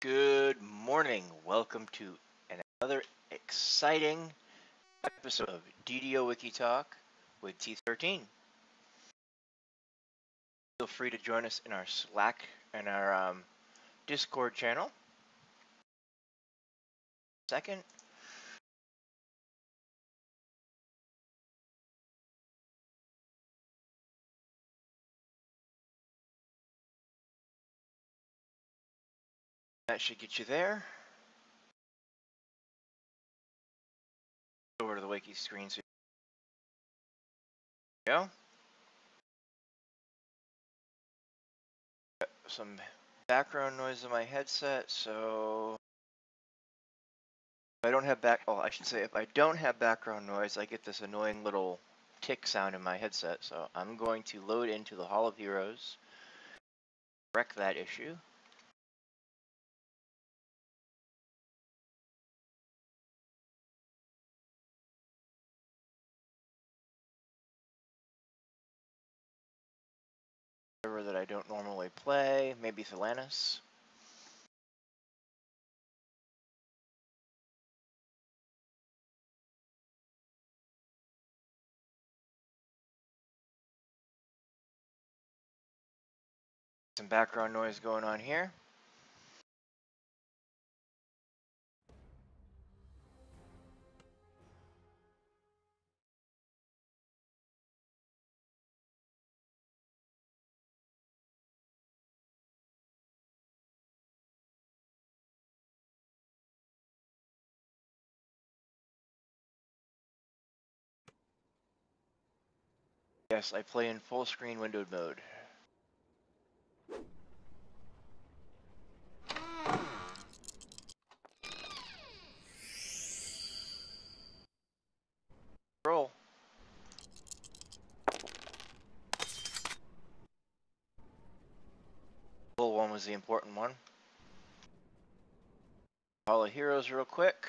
Good morning. Welcome to another exciting episode of DDO Wiki Talk with T13. Feel free to join us in our Slack and our um, Discord channel. Second. That should get you there. Over to the wiki screen. So go. Some background noise in my headset, so if I don't have back. Oh, I should say if I don't have background noise, I get this annoying little tick sound in my headset. So I'm going to load into the Hall of Heroes. Correct that issue. Server that I don't normally play, maybe Thelanis. Some background noise going on here. Yes, I play in full screen windowed mode. Roll. Full one was the important one. Hall of Heroes real quick.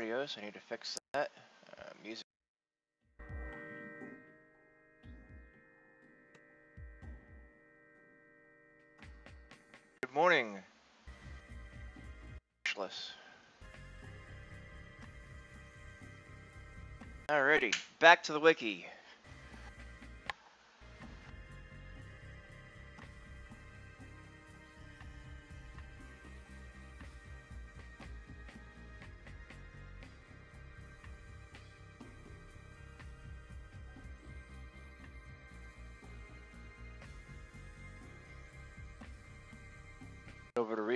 Audio, so I need to fix that. Uh, music. Good morning. Alrighty, back to the wiki.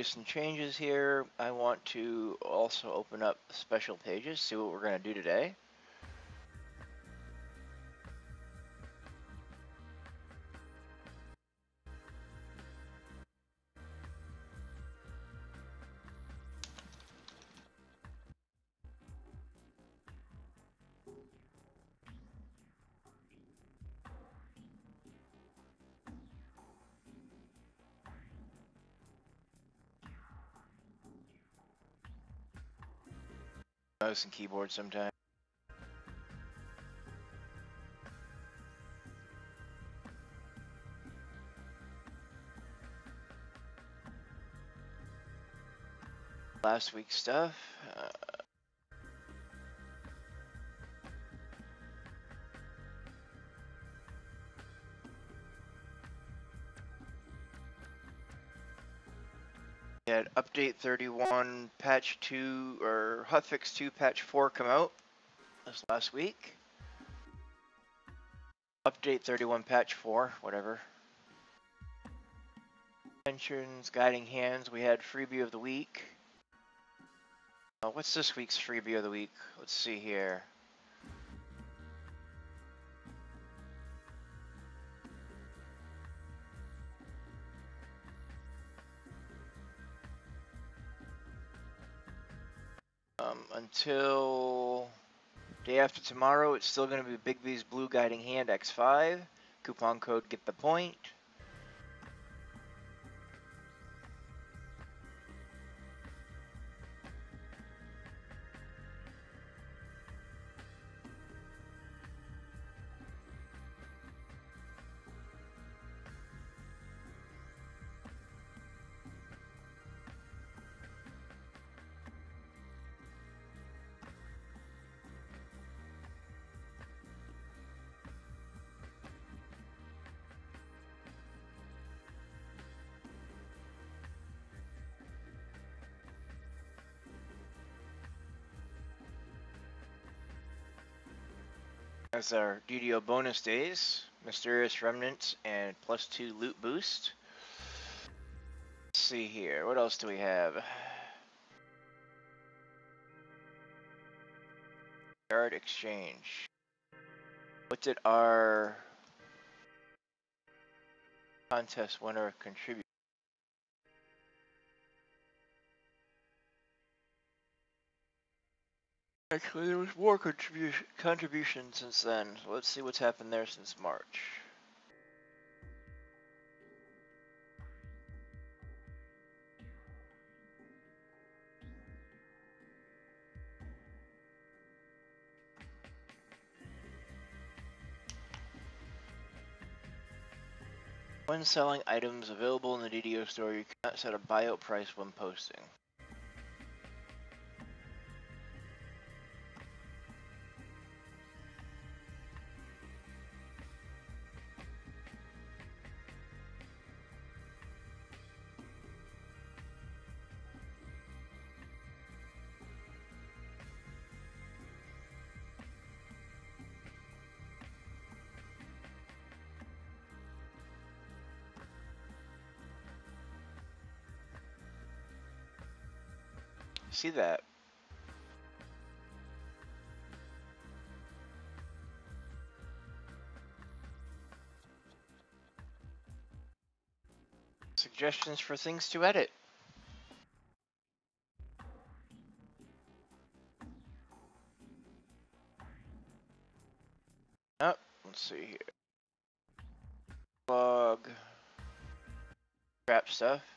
Recent changes here. I want to also open up special pages, see what we're going to do today. Mouse and keyboard sometimes. Last week's stuff. Had update 31, patch 2, or hotfix 2, patch 4 come out this last week. Update 31, patch 4, whatever. Mentions, guiding hands, we had freebie of the week. Uh, what's this week's freebie of the week? Let's see here. Until day after tomorrow, it's still going to be Big Blue Guiding Hand X5. Coupon code Get the Point. Our DDO bonus days, Mysterious Remnants, and plus two loot boost. Let's see here, what else do we have? Guard exchange. What did our contest winner contribute? Actually, there was more contribution contribution since then. Let's see what's happened there since March. When selling items available in the DDO store, you cannot set a buyout price when posting. See that? Suggestions for things to edit. Oh, let's see here. Blog. Crap stuff.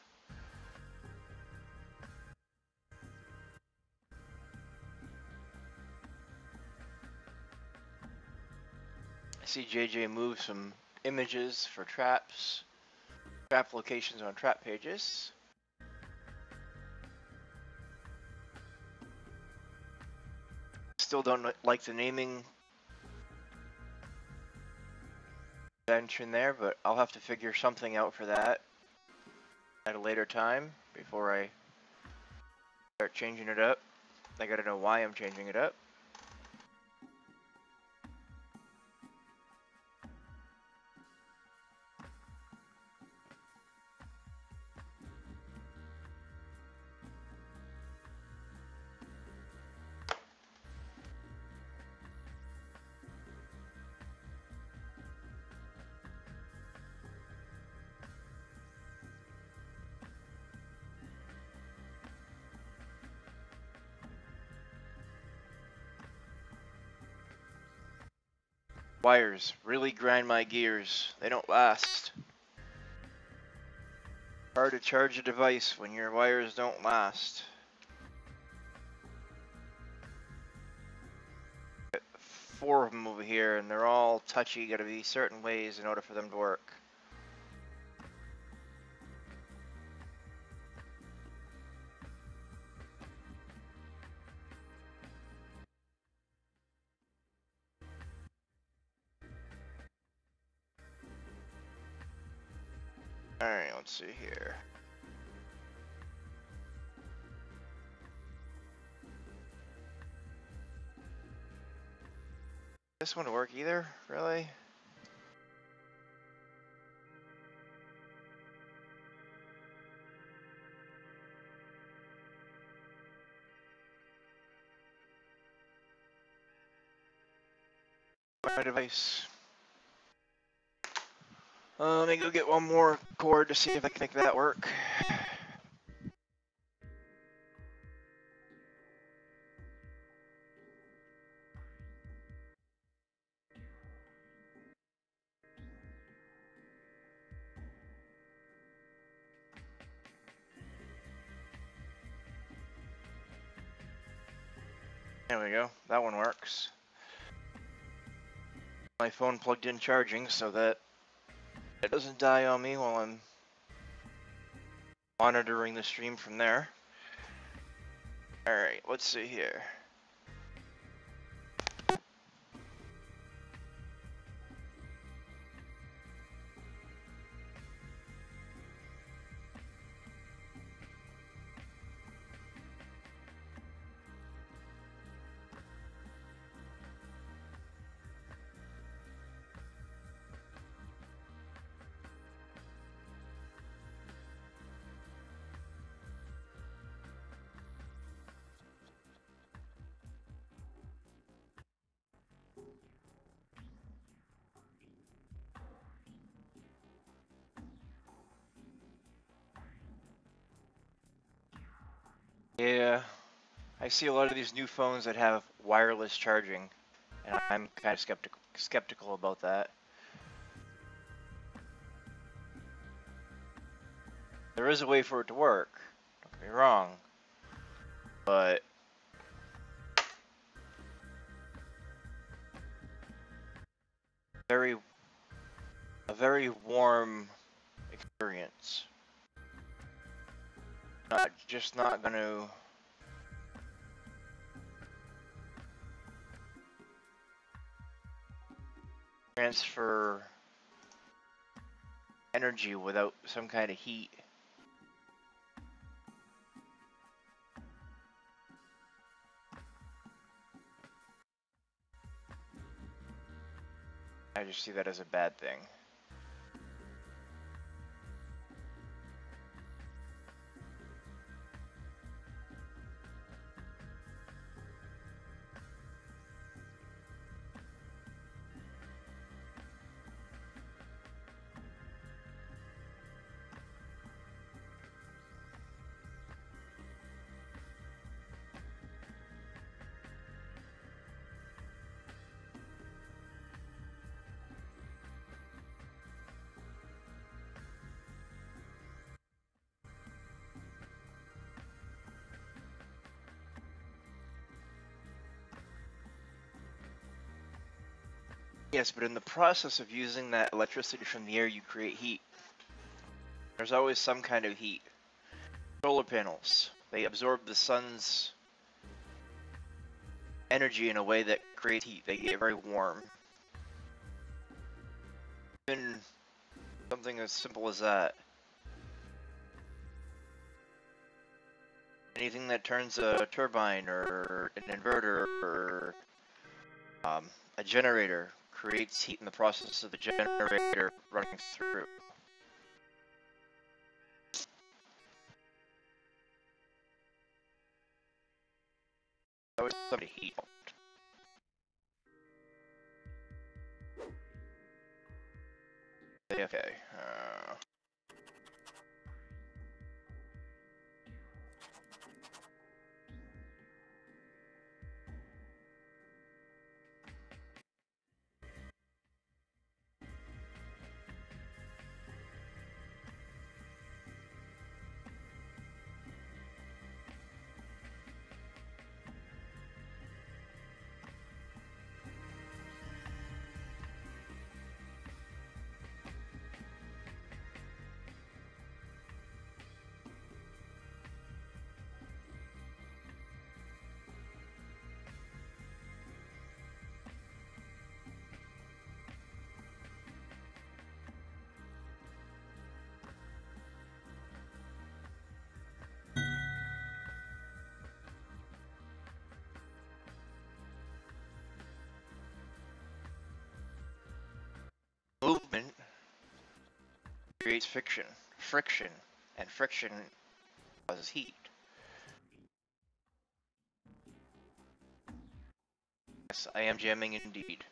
See JJ move some images for traps, trap locations on trap pages. Still don't like the naming convention there, but I'll have to figure something out for that at a later time before I start changing it up. I gotta know why I'm changing it up. Wires really grind my gears. They don't last. Hard to charge a device when your wires don't last. Four of them over here, and they're all touchy. Got to be certain ways in order for them to work. Let's see here. This to work either, really? My device. Uh, let me go get one more cord to see if I can make that work. There we go. That one works. My phone plugged in charging so that it doesn't die on me while I'm monitoring the stream from there. Alright, let's see here. Yeah, I see a lot of these new phones that have wireless charging, and I'm kind of skeptical skeptical about that. There is a way for it to work. Don't get me wrong, but very a very warm experience. Not just not going to transfer energy without some kind of heat. I just see that as a bad thing. Yes, but in the process of using that electricity from the air, you create heat. There's always some kind of heat. Solar panels, they absorb the sun's energy in a way that creates heat. They get very warm. Even something as simple as that. Anything that turns a turbine or an inverter or um, a generator creates heat in the process of the generator running through. That was somebody heat. Okay. Uh... creates friction, friction, and friction causes heat. Yes, I am jamming indeed.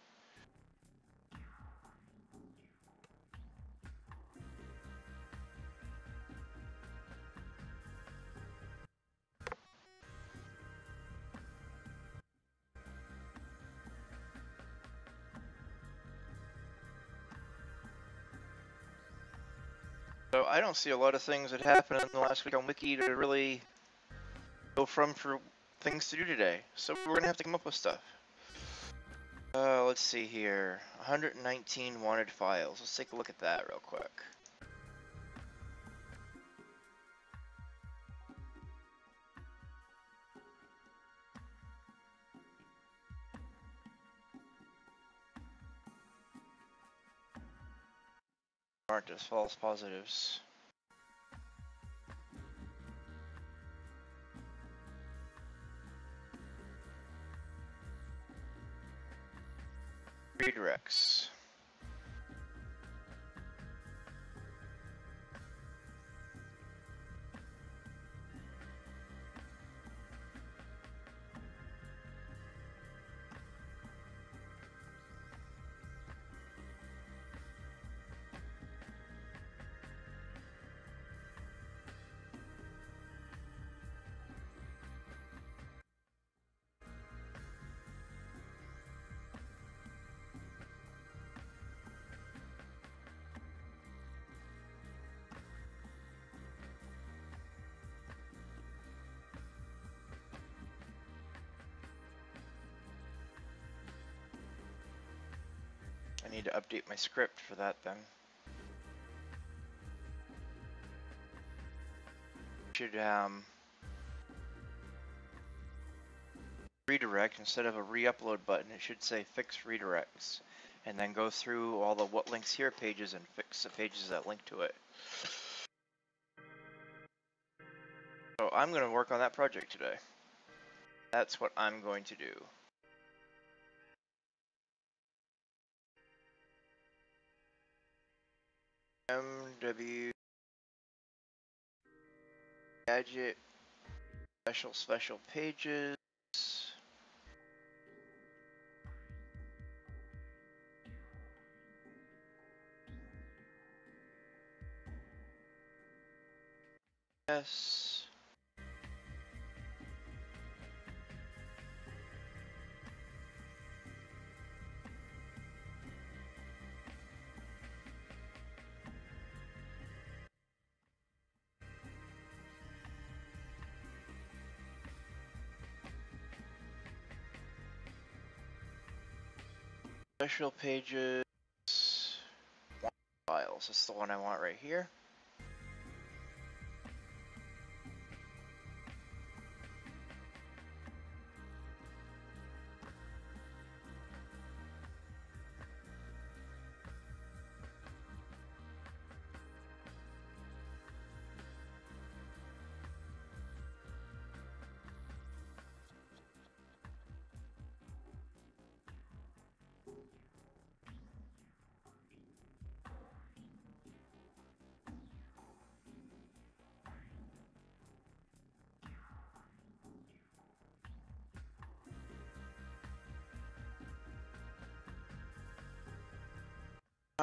Don't see a lot of things that happened in the last week on Wiki to really go from for things to do today. So we're gonna have to come up with stuff. Uh, let's see here. 119 wanted files. Let's take a look at that real quick. aren't just false positives. Redirects. Need to update my script for that then. Should um redirect instead of a re-upload button it should say fix redirects and then go through all the what links here pages and fix the pages that link to it. So I'm going to work on that project today. That's what I'm going to do. MW gadget special special pages Yes. Special pages, files, that's the one I want right here.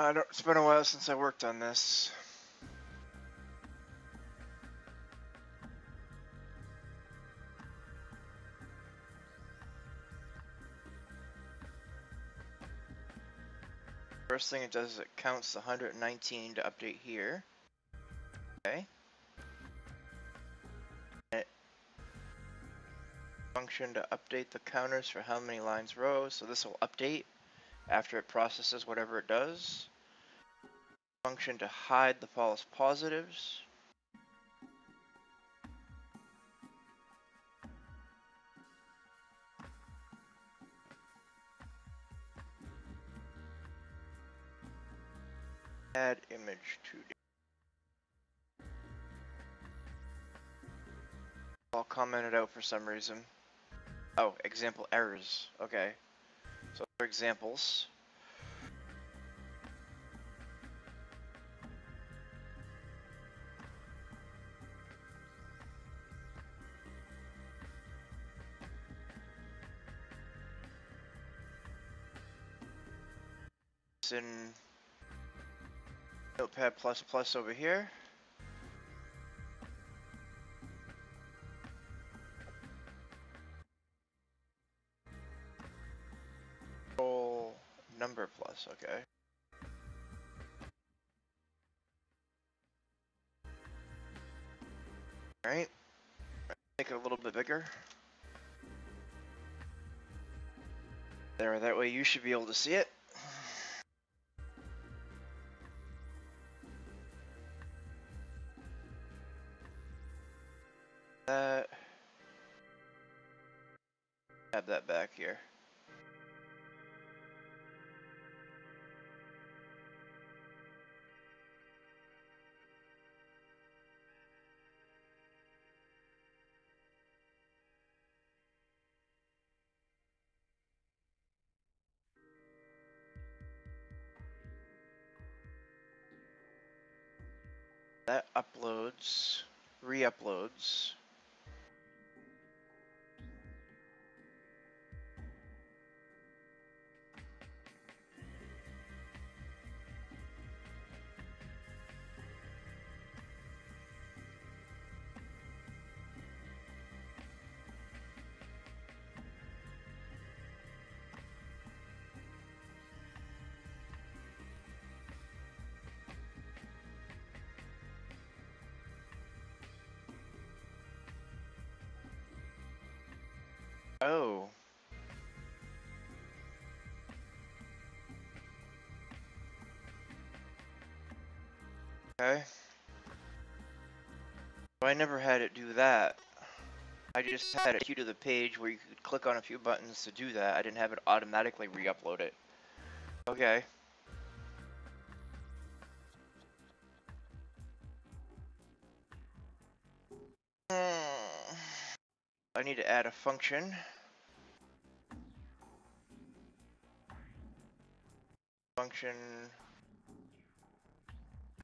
It's been a while since I worked on this. First thing it does is it counts the 119 to update here. Okay. It function to update the counters for how many lines rows. So this will update after it processes whatever it does. Function to hide the false positives. Add image to I'll comment it out for some reason. Oh, example errors. Okay. So examples. In Notepad++ over here. number plus, okay. Alright, make it a little bit bigger. There, that way you should be able to see it. Here. that uploads, re-uploads. I never had it do that. I just had it queue to the page where you could click on a few buttons to do that. I didn't have it automatically re-upload it. Okay. Hmm. I need to add a function. Function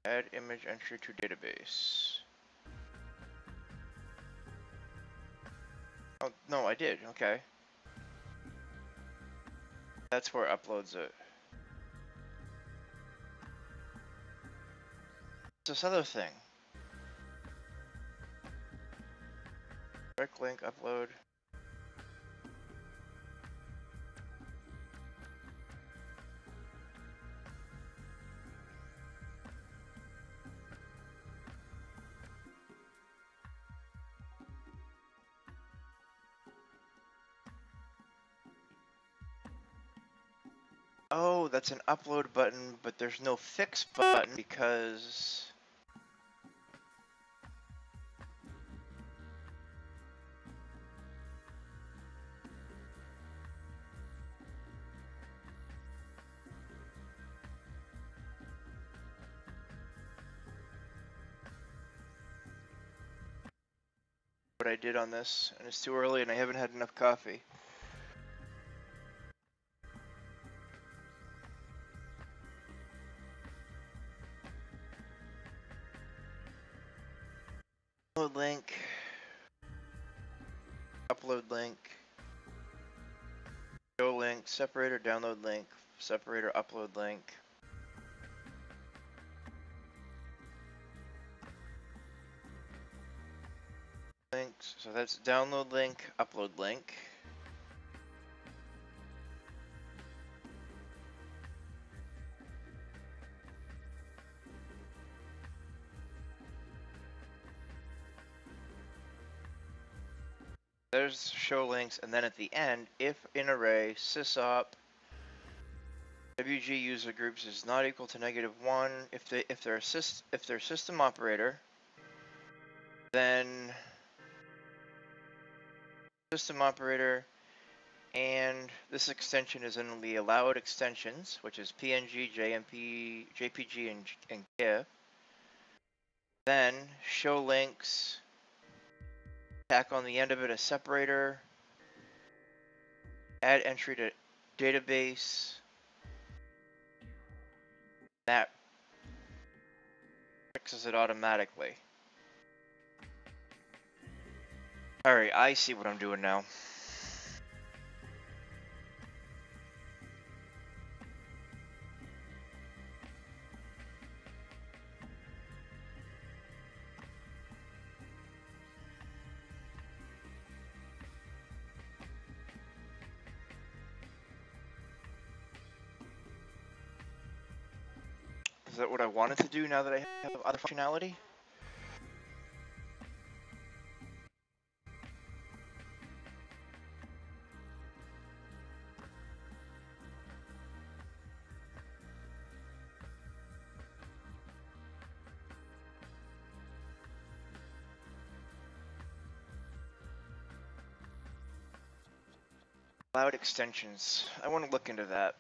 add image entry to database. Oh, no, I did, okay. That's where it uploads it. This other thing. Direct link upload. That's an upload button, but there's no fix button because... What I did on this, and it's too early and I haven't had enough coffee. Upload link. go link, separator, download link, separator, upload link. Links, so that's download link, upload link. There's show links, and then at the end, if in array sysop WG user groups is not equal to negative one, if they if they're syst if they're system operator, then system operator and this extension is in the allowed extensions, which is PNG, JMP, JPG, and, and GIF. Then show links tack on the end of it a separator, add entry to database, that fixes it automatically. Alright, I see what I'm doing now. That what I wanted to do now that I have other functionality? Cloud extensions. I want to look into that.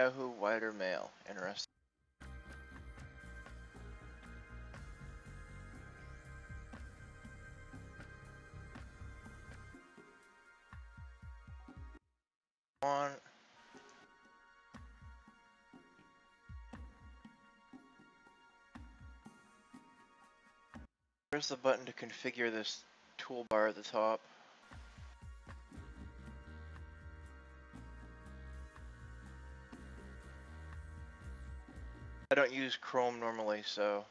Yahoo wider mail. Interesting. On. Where's the button to configure this toolbar at the top? Don't use Chrome normally, so.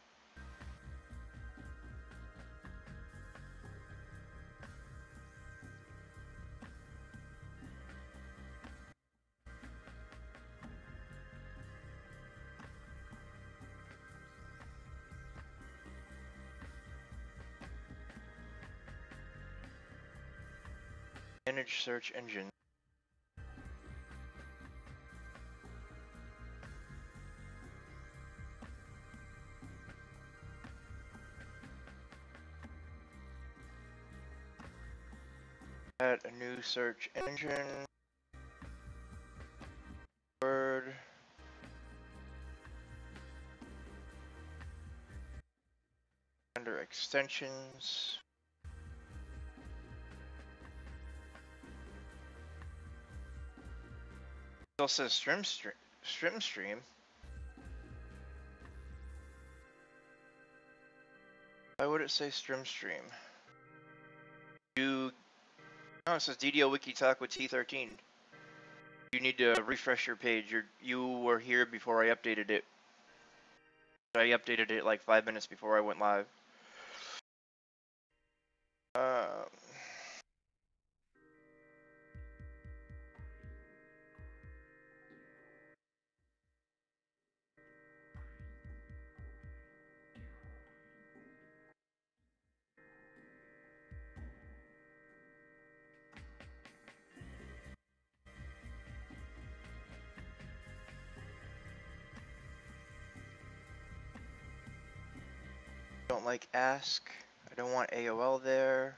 Manage search engine. Search engine. Word. Under extensions. Also says stream stream stream stream. Why would it say stream stream? You it says DDO Wiki Talk with T13. You need to refresh your page. You're, you were here before I updated it. I updated it like five minutes before I went live. Ask. I don't want AOL there.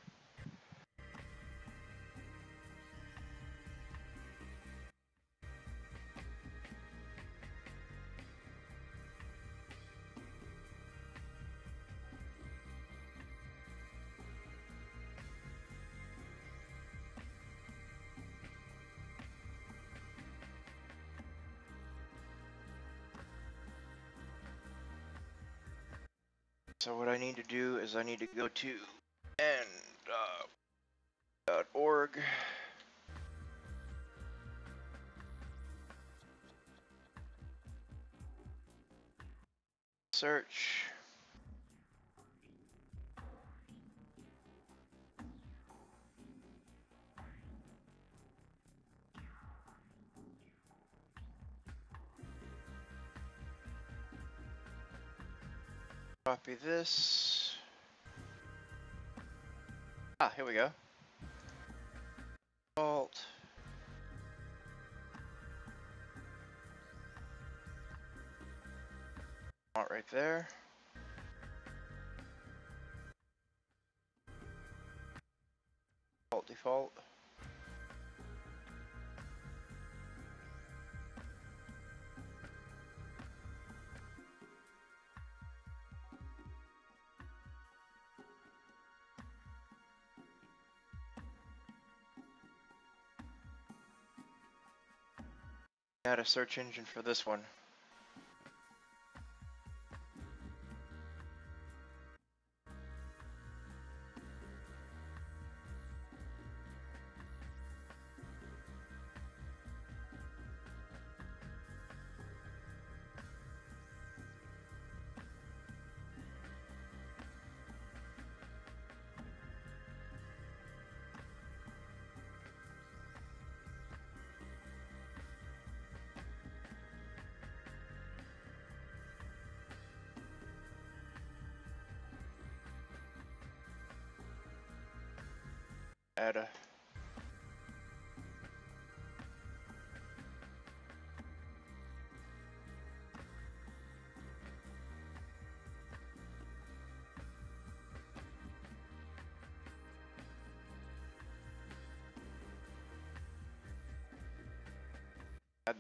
So what I need to do is I need to go to and uh. Search. Copy this. Ah, here we go. Alt. Alt right there. Alt default. Add a search engine for this one.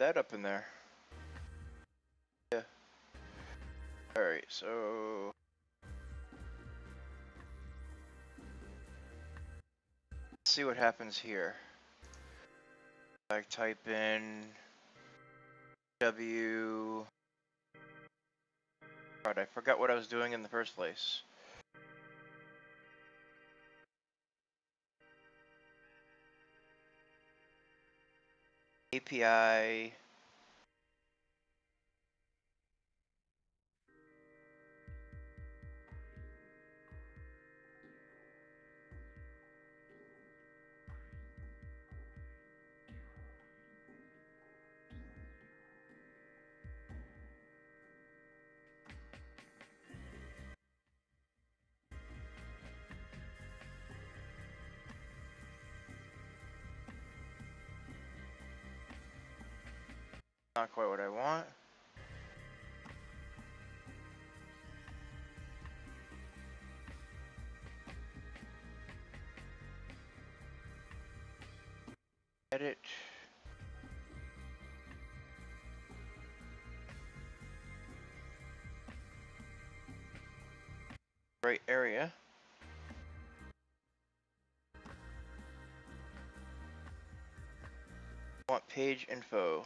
That up in there. Yeah. Alright, so Let's see what happens here. I type in W. God, I forgot what I was doing in the first place. API Not quite what I want. Edit. Right area. Want page info.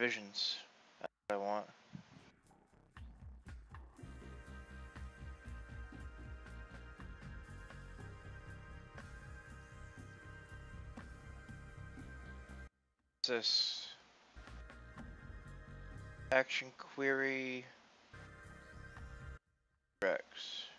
Revisions. That's what I want. This action query Rex.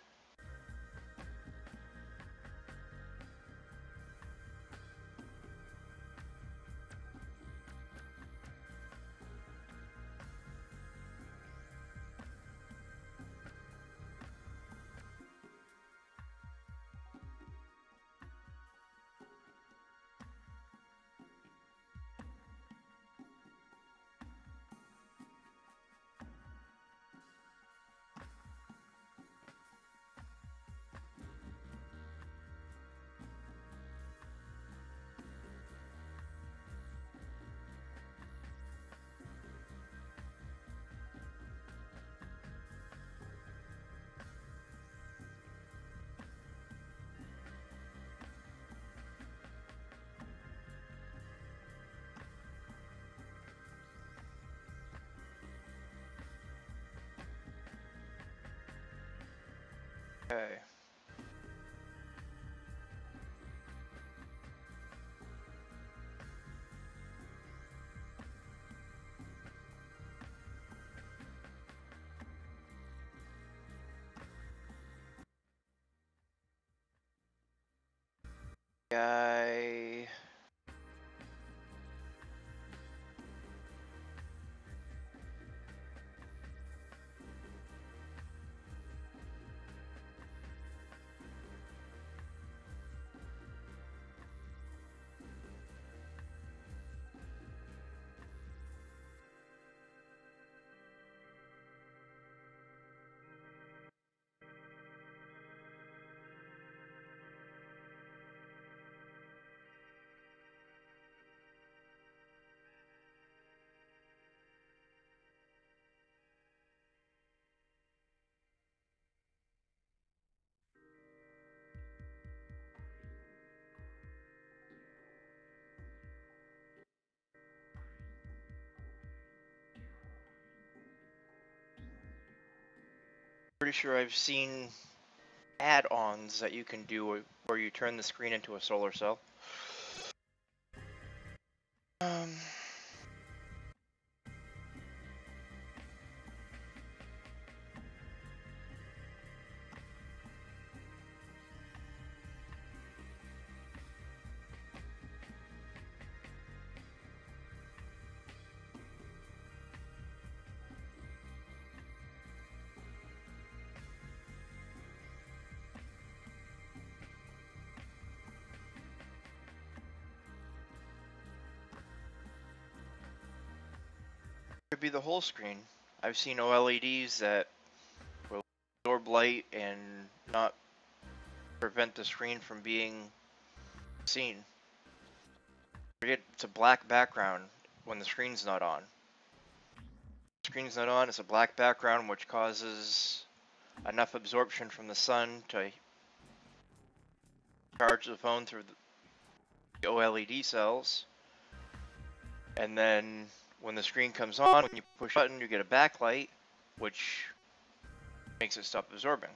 Okay. Guy. Pretty sure I've seen add-ons that you can do where you turn the screen into a solar cell. The whole screen. I've seen OLEDs that will absorb light and not prevent the screen from being seen. Forget it's a black background when the screen's not on. Screen's not on, it's a black background which causes enough absorption from the sun to charge the phone through the OLED cells. And then when the screen comes on, when you push a button, you get a backlight, which makes it stop absorbing.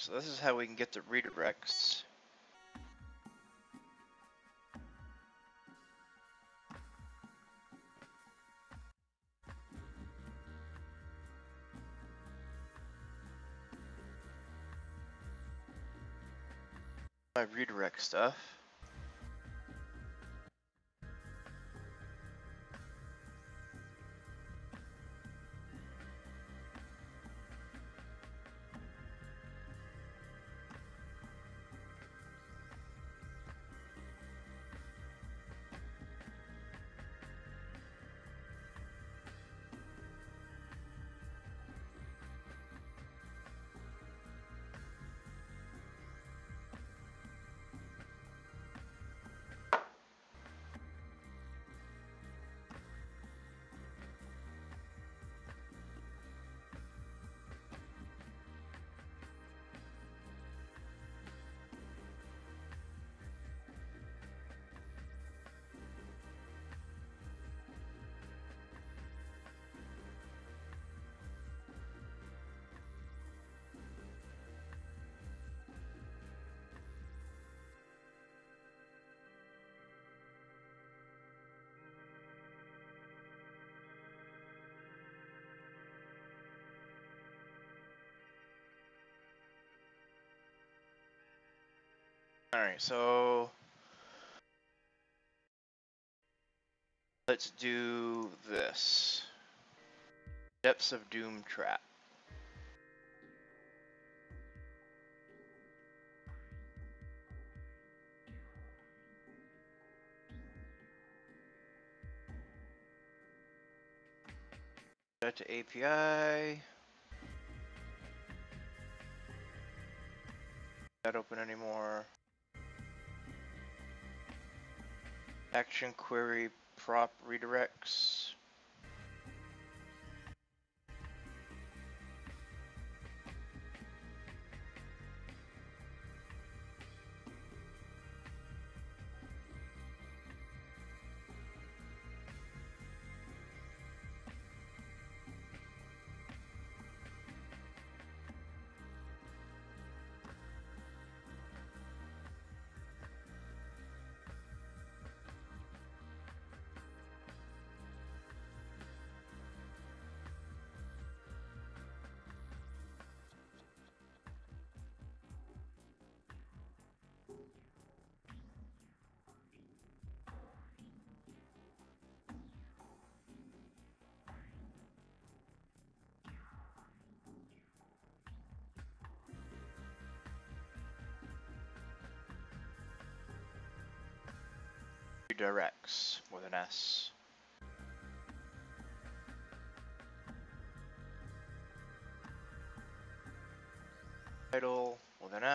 Alright, so this is how we can get the redirects. My redirect stuff. Alright, so let's do this. Depths of Doom Trap. Set to API. Not open anymore. Action query prop redirects.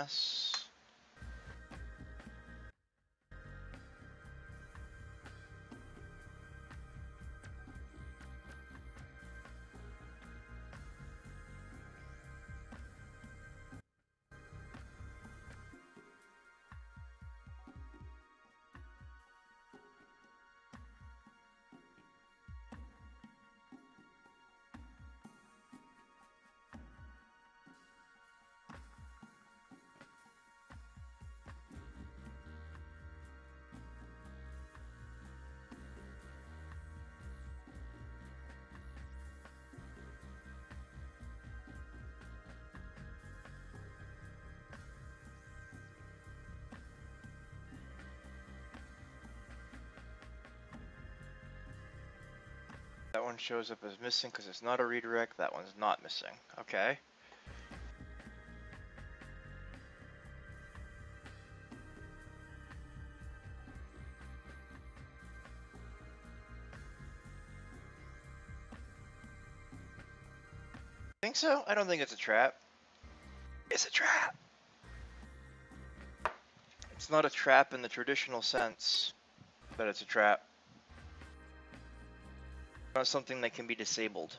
With one shows up as missing because it's not a redirect. That one's not missing. Okay. Think so? I don't think it's a trap. It's a trap. It's not a trap in the traditional sense, but it's a trap. Not something that can be disabled.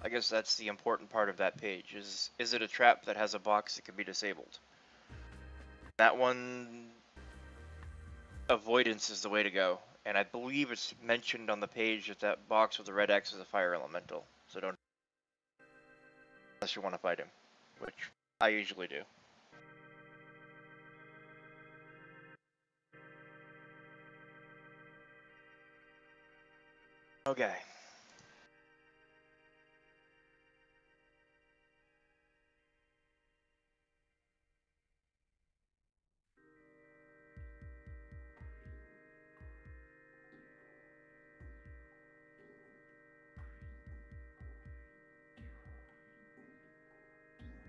I guess that's the important part of that page. Is is it a trap that has a box that can be disabled? That one avoidance is the way to go. And I believe it's mentioned on the page that that box with the red X is a fire elemental. So don't unless you want to fight him, which I usually do. Okay.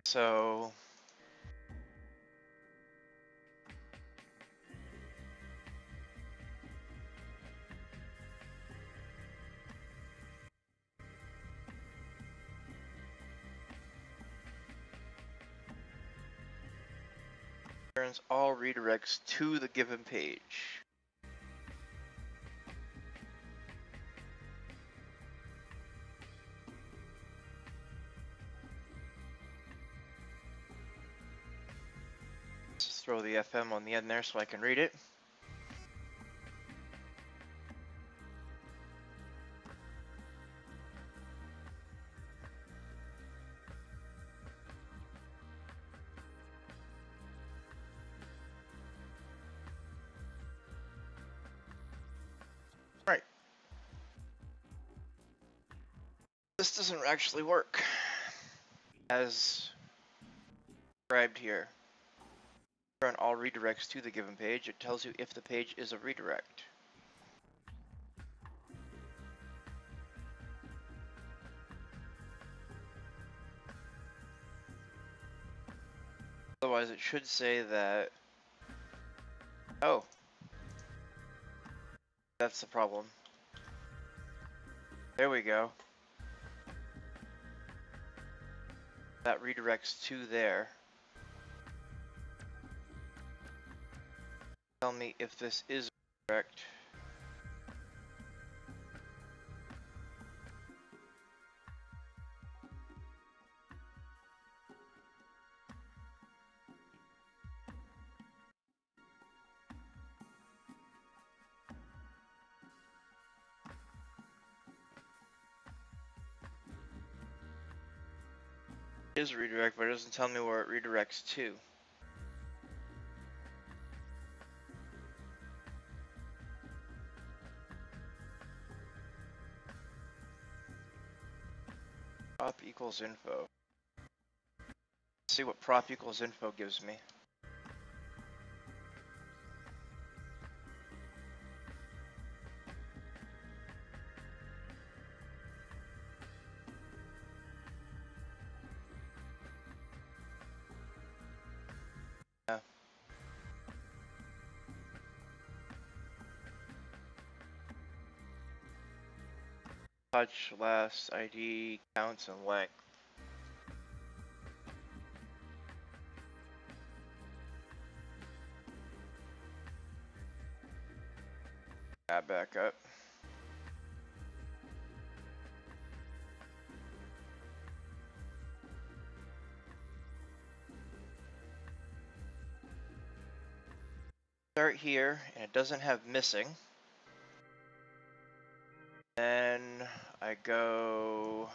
So all redirects to the given page. Throw the FM on the end there so I can read it. Right. This doesn't actually work as described here. Run all redirects to the given page. It tells you if the page is a redirect. Otherwise, it should say that. Oh. That's the problem. There we go. That redirects to there. Tell me if this is correct. It is redirect, but it doesn't tell me where it redirects to. Equals info. Let's see what prop equals info gives me. Last, ID, counts, and length. Add back up. Start here, and it doesn't have missing. Then I go.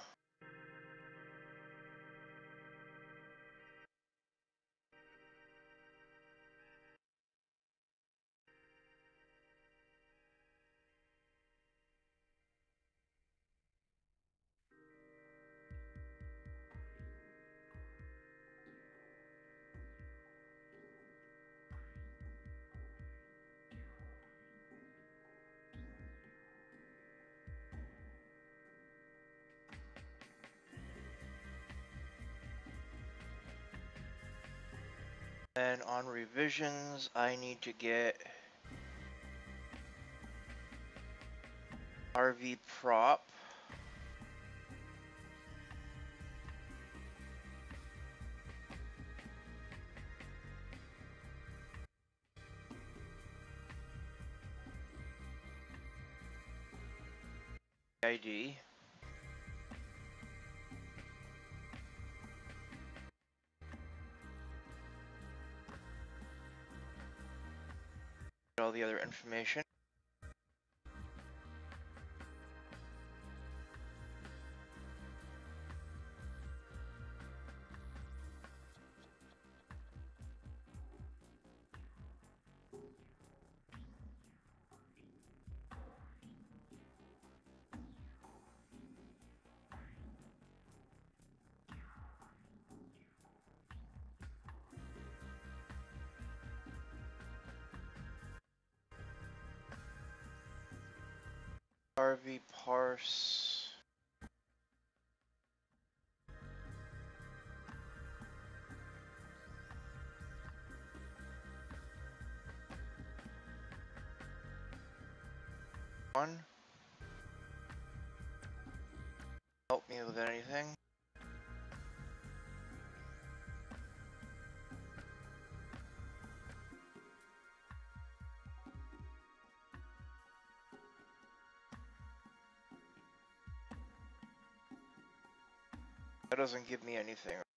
Then on revisions, I need to get RV prop. Other information. RV parse. One. Help me with anything. That doesn't give me anything.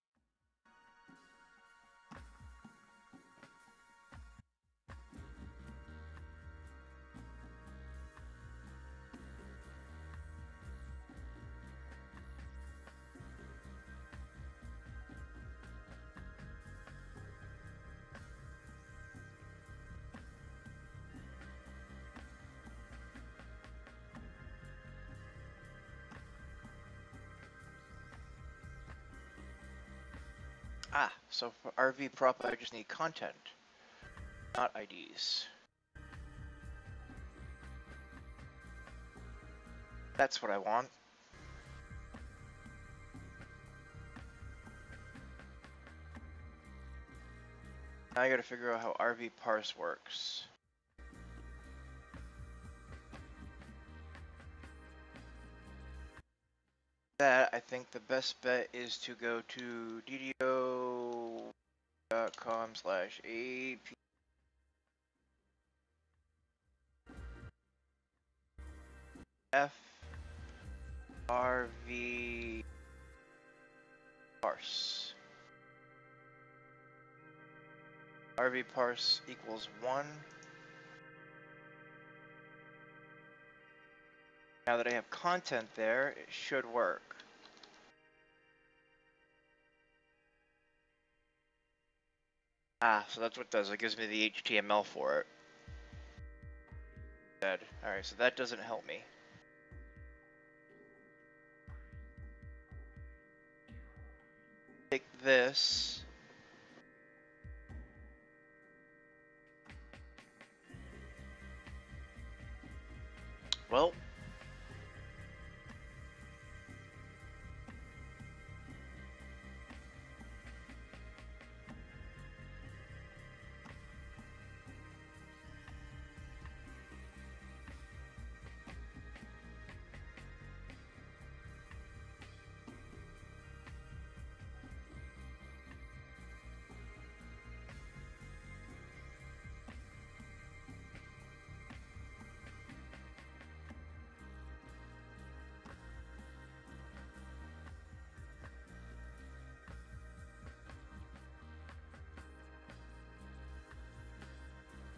RV prop I just need content, not IDs. That's what I want. Now I gotta figure out how RV parse works. That I think the best bet is to go to ddo.com slash AP F RV parse. RV parse equals one. Now that I have content there, it should work. Ah, so that's what it does. It gives me the HTML for it. Dead. Alright, so that doesn't help me. Take this. Well,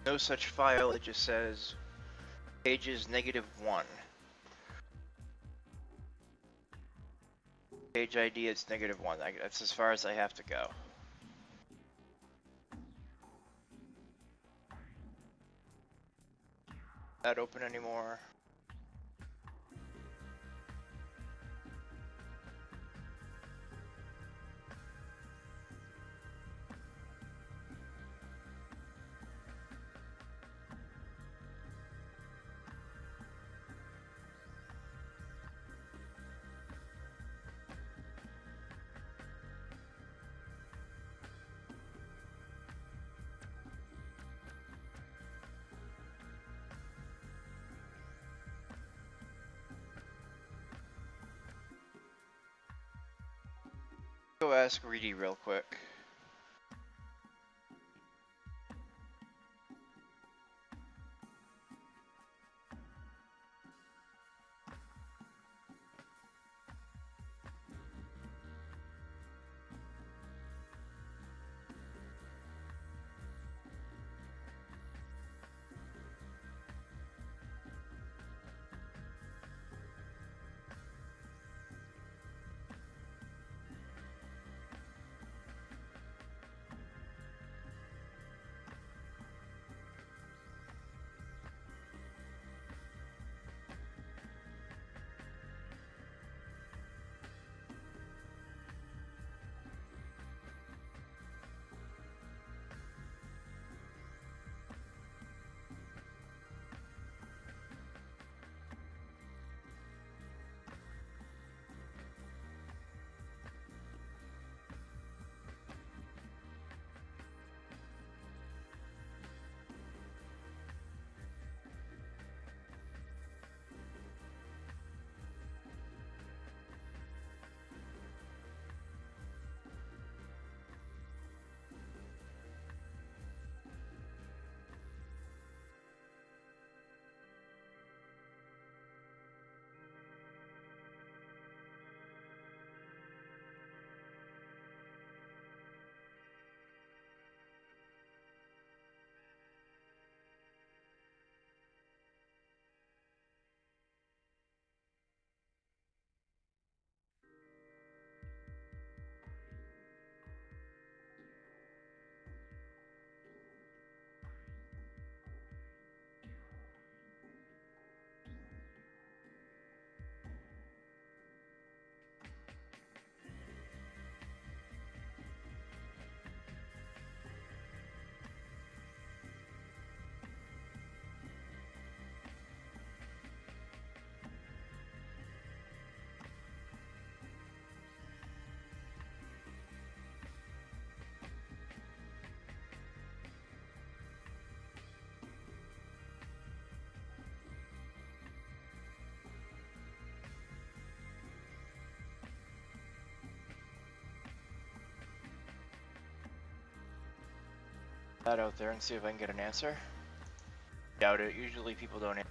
no such file, it just says pages negative one. Page ID is negative one. That's as far as I have to go. Not open anymore. Ask Reedy real quick. That out there and see if I can get an answer. Doubt it. Usually people don't answer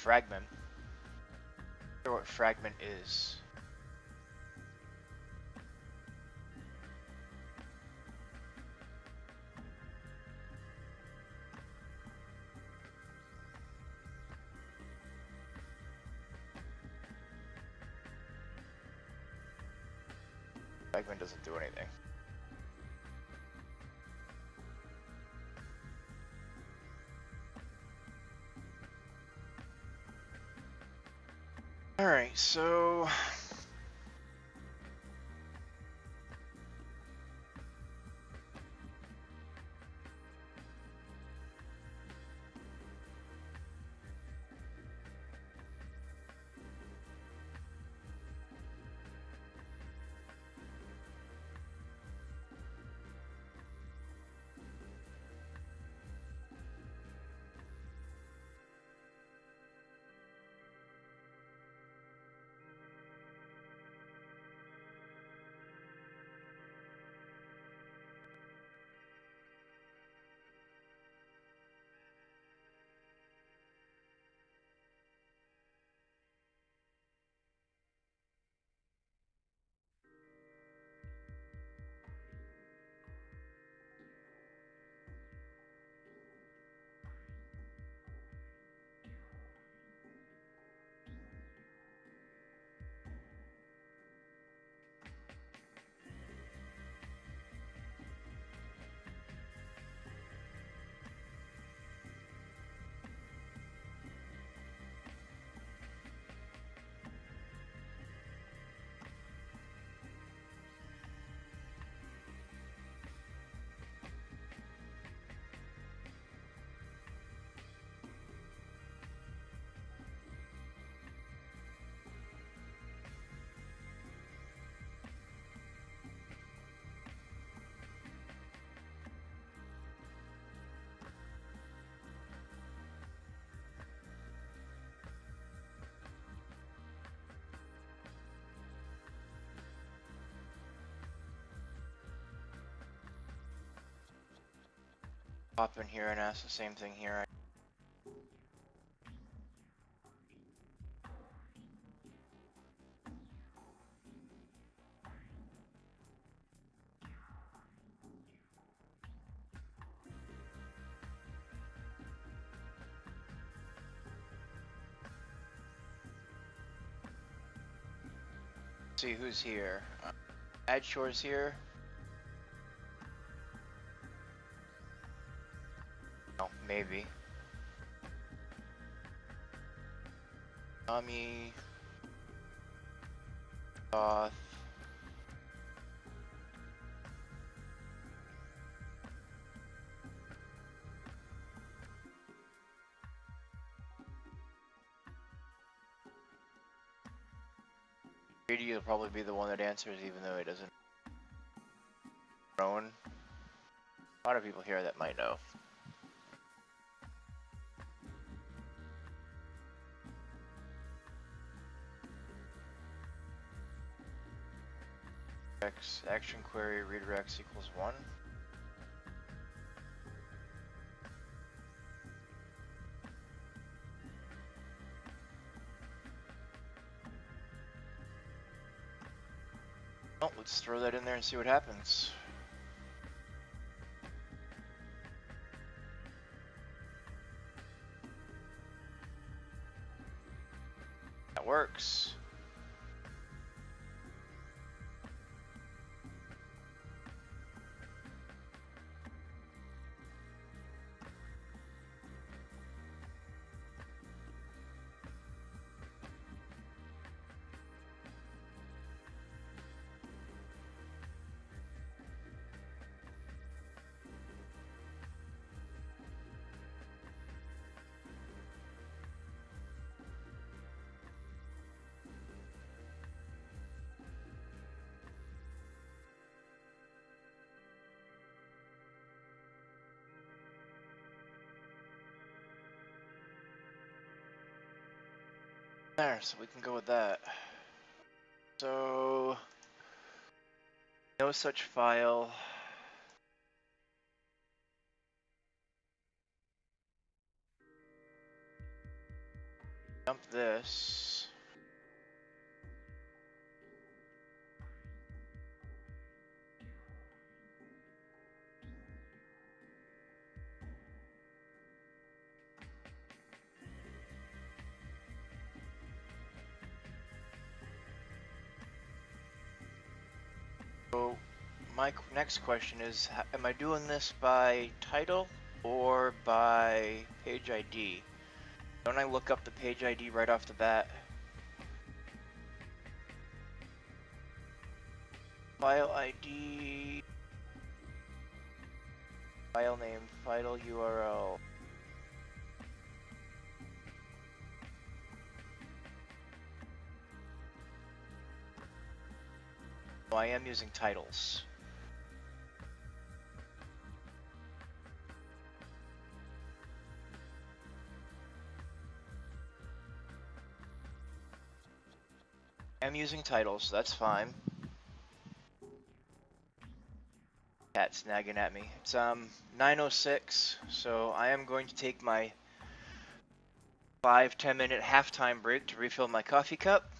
fragment. I wonder what fragment is. Fragment doesn't do anything. So... Pop in here and ask the same thing here. See who's here. Uh, addshore's here. Maybe. Tommy. Goth. Brady will probably be the one that answers even though he doesn't. Rowan. A lot of people here that might know. X action query redirects equals one. Well, let's throw that in there and see what happens. So we can go with that. So, no such file. Dump this. My next question is, am I doing this by title or by page ID? Don't I look up the page ID right off the bat? File ID, file name, file URL. I am using titles. I'm using titles, that's fine. Cat snagging at me. It's um 9:06, so I am going to take my five ten minute halftime break to refill my coffee cup.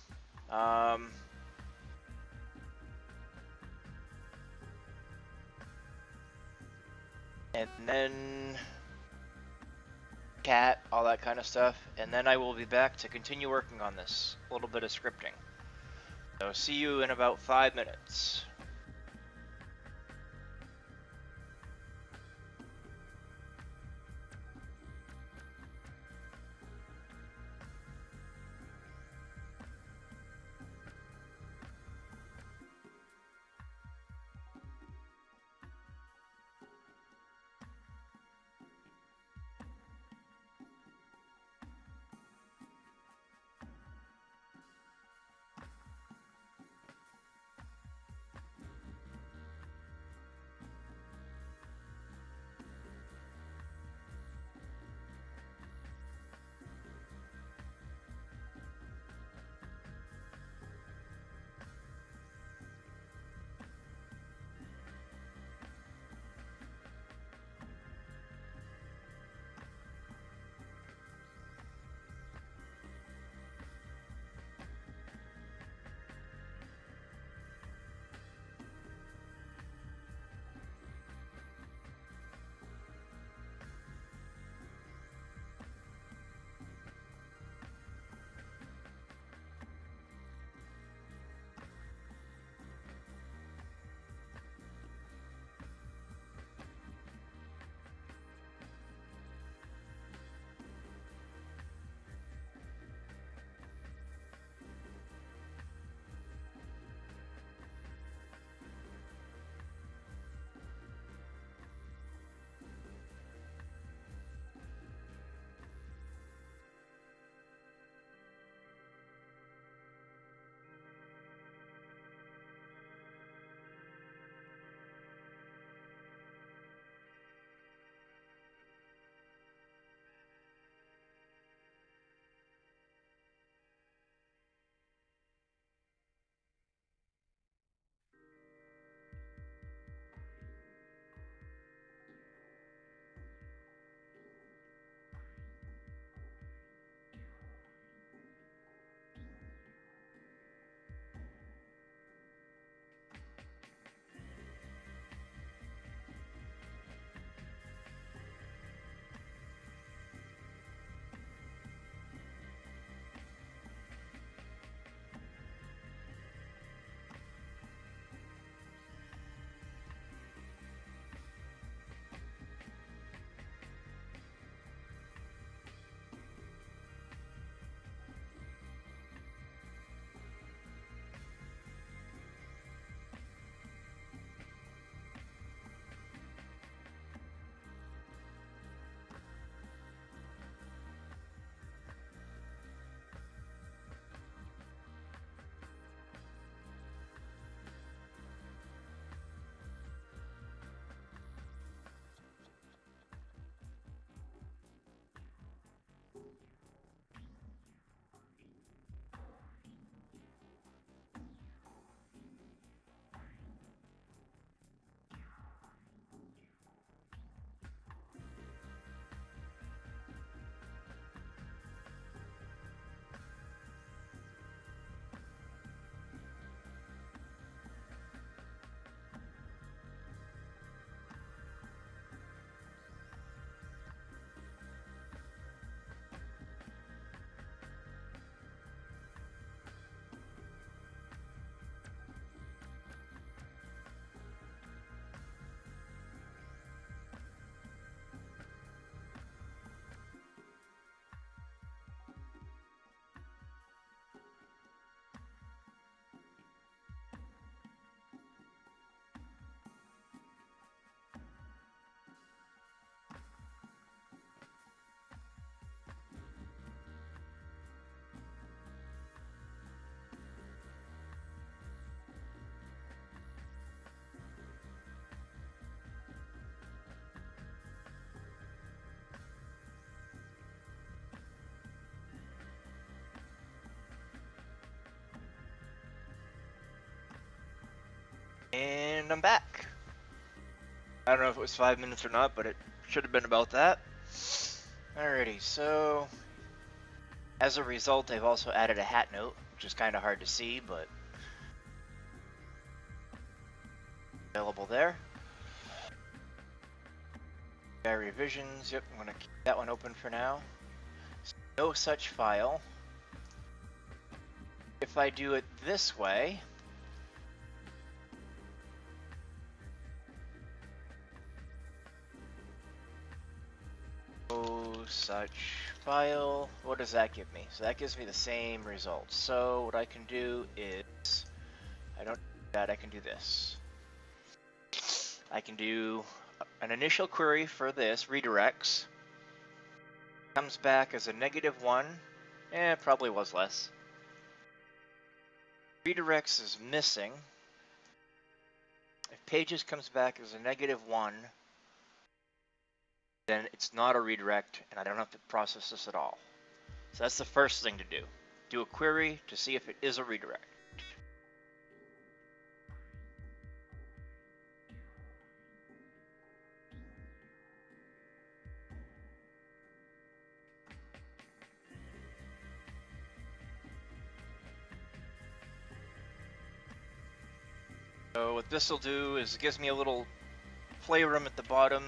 Um, and then cat, all that kind of stuff, and then I will be back to continue working on this. A little bit of scripting. So see you in about five minutes. And I'm back. I don't know if it was five minutes or not, but it should have been about that. Alrighty, so as a result, I've also added a hat note, which is kind of hard to see, but available there. Guy revisions, yep, I'm gonna keep that one open for now. No such file. If I do it this way, file, what does that give me? So that gives me the same result. So what I can do is, I don't do that, I can do this. I can do an initial query for this, redirects, comes back as a negative one, eh, probably was less. Redirects is missing. If pages comes back as a negative one, then it's not a redirect and I don't have to process this at all. So that's the first thing to do. Do a query to see if it is a redirect. So what this will do is it gives me a little playroom at the bottom.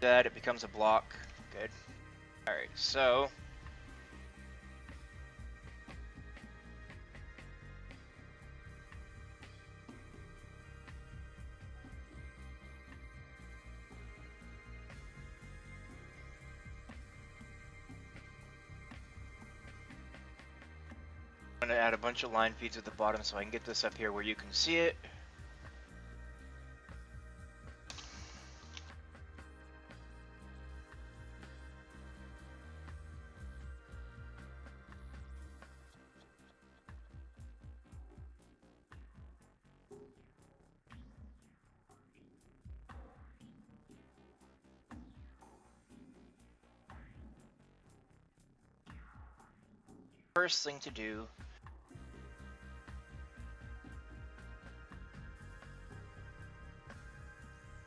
That it becomes a block. Good. Alright, so I'm going to add a bunch of line feeds at the bottom so I can get this up here where you can see it. First thing to do.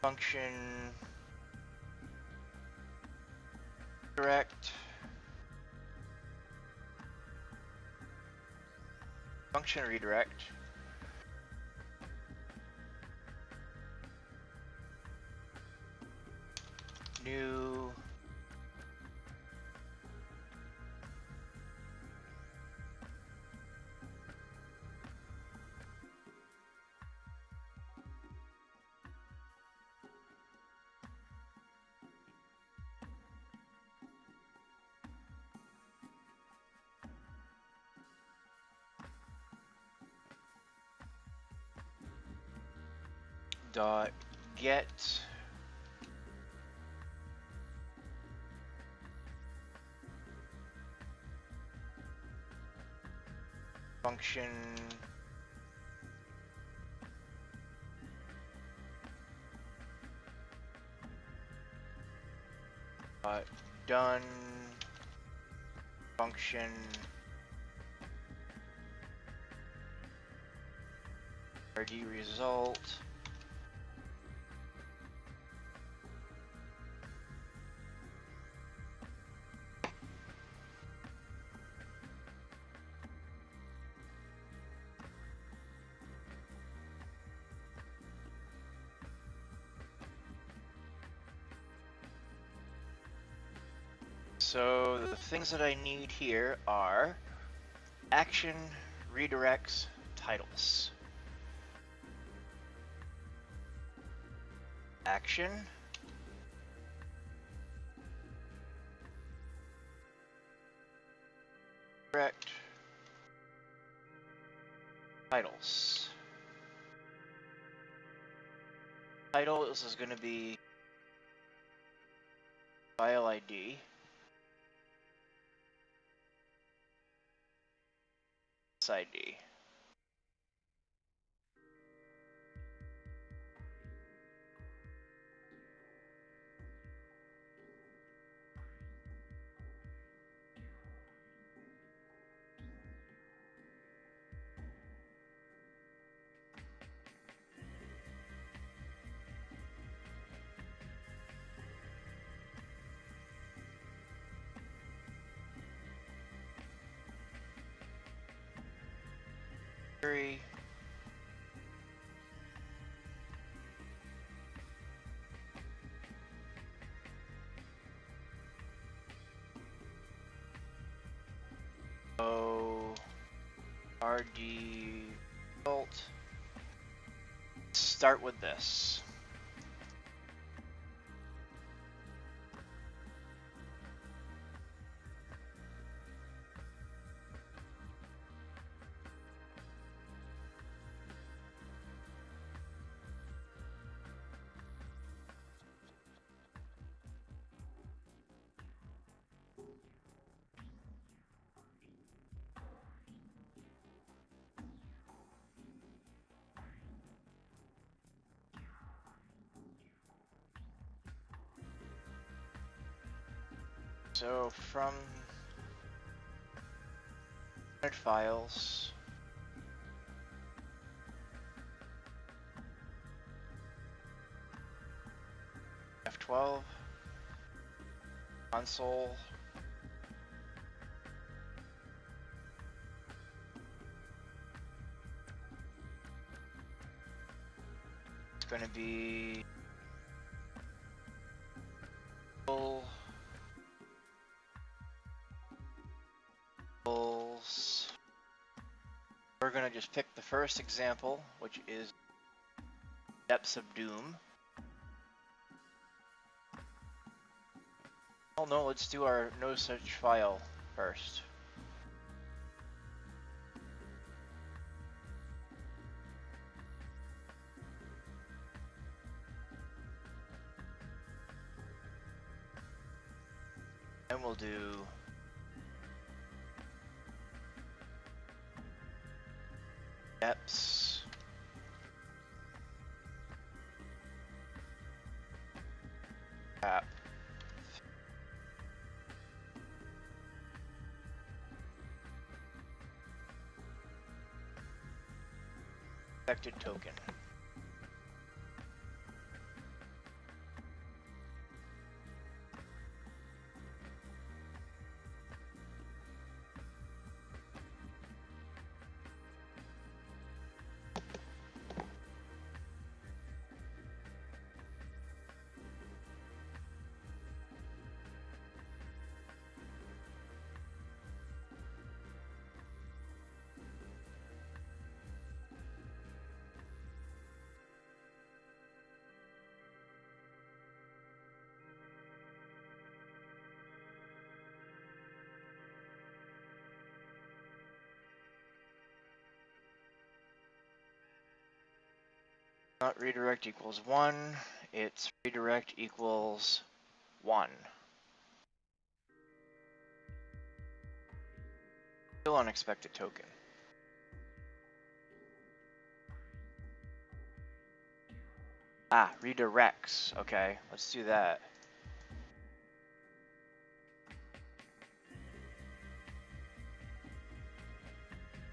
Function. Direct. Function redirect. New dot get. Function. Dot done. Function. Rd result things that I need here are action, redirects, titles. Action. Direct. Titles. Title, this is going to be file ID. ID. Three. Oh, RD result. Start with this. So from files, F12, console, it's going to be We're gonna just pick the first example, which is Depths of Doom. Oh no, let's do our no such file first. Token. Not redirect equals one, it's redirect equals one. Still unexpected token. Ah, redirects. Okay, let's do that.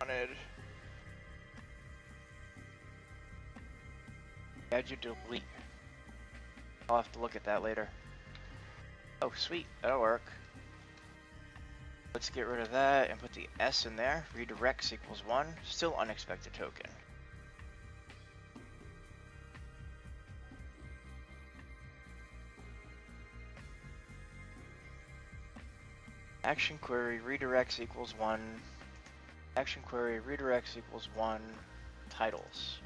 Wanted. Gadget delete. I'll have to look at that later. Oh, sweet. That'll work. Let's get rid of that and put the S in there. Redirects equals 1. Still unexpected token. Action query redirects equals 1. Action query redirects equals 1. Titles.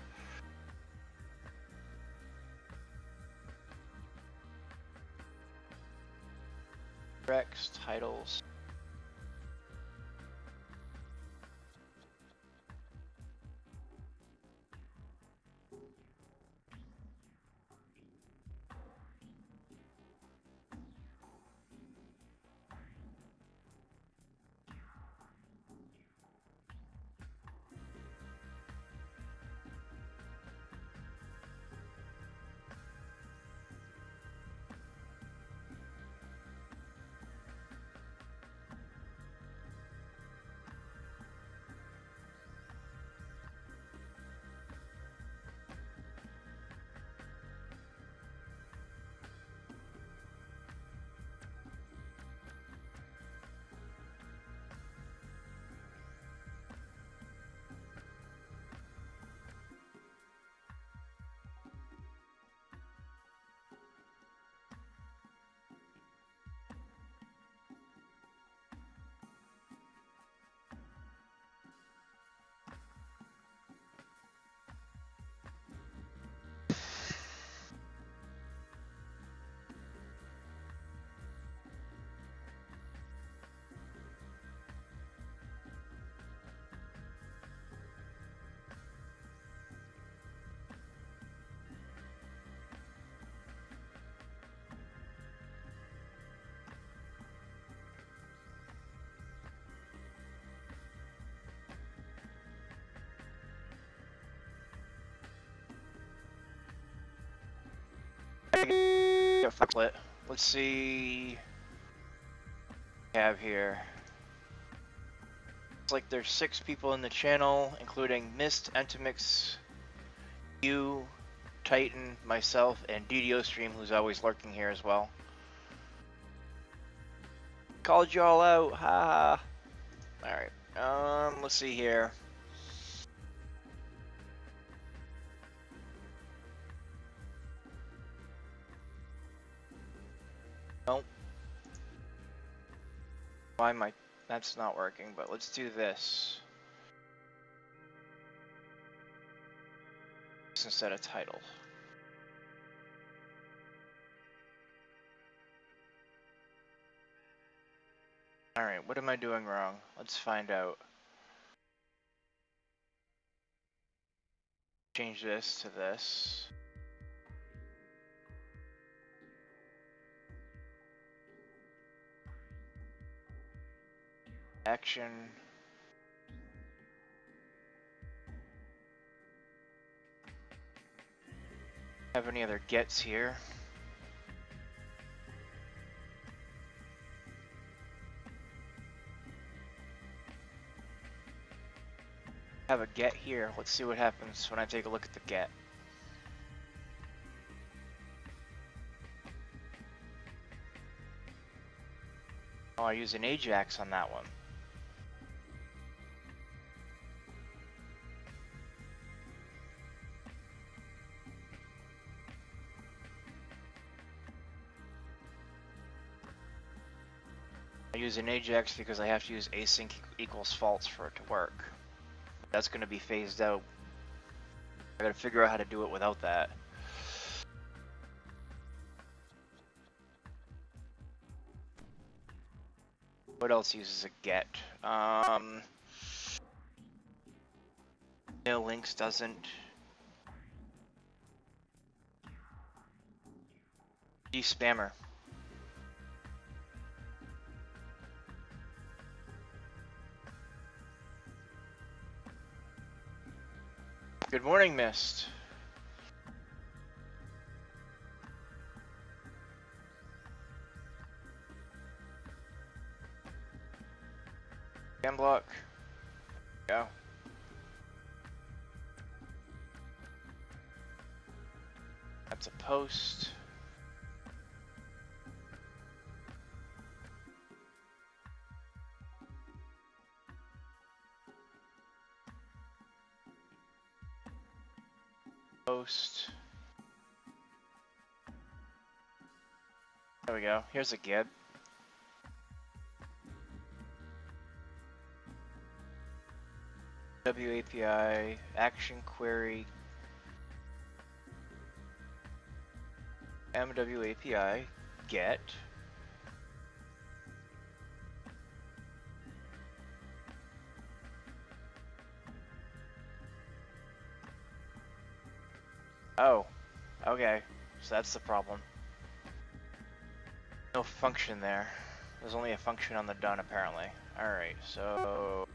Rex titles. Let's see. have here. It's like there's six people in the channel, including Mist, Entomix, you, Titan, myself, and DDO Stream, who's always lurking here as well. Called you all out, ha. Alright, um, let's see here. Nope. Why am I... That's not working, but let's do this. Instead of title. Alright, what am I doing wrong? Let's find out. Change this to this. Action. Have any other gets here? Have a get here. Let's see what happens when I take a look at the get. Oh, I use an Ajax on that one. I use an Ajax because I have to use async equals false for it to work. That's going to be phased out. I gotta figure out how to do it without that. What else uses a get? Um, no links doesn't. G spammer. Good morning, Mist. Cam block. Go. That's a post. Post. There we go. Here's a get. WAPI, action query, MWAPI, get. Okay. So that's the problem. No function there. There's only a function on the done apparently. Alright, so...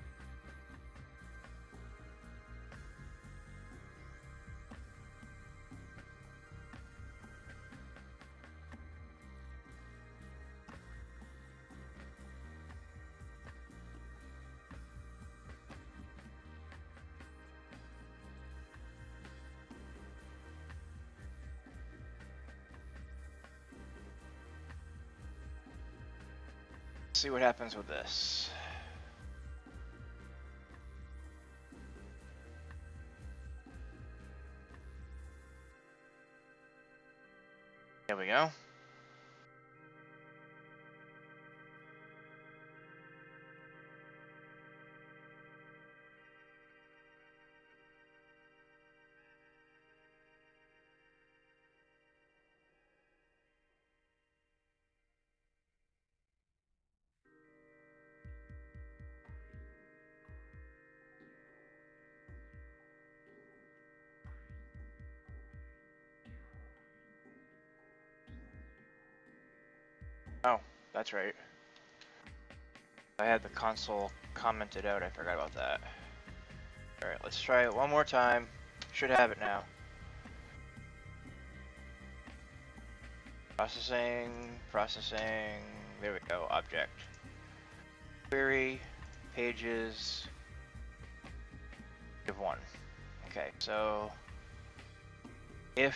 see what happens with this. There we go. Oh, that's right. I had the console commented out, I forgot about that. Alright, let's try it one more time. Should have it now. Processing, processing. There we go. Object. Query, pages. Give one. Okay, so if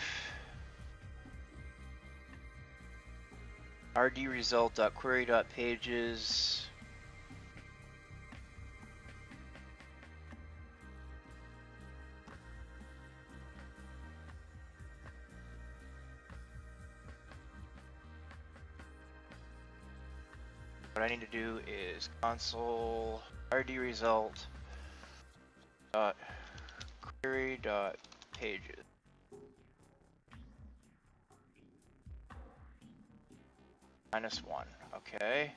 rd result.query.pages What I need to do is console rd Minus one, okay.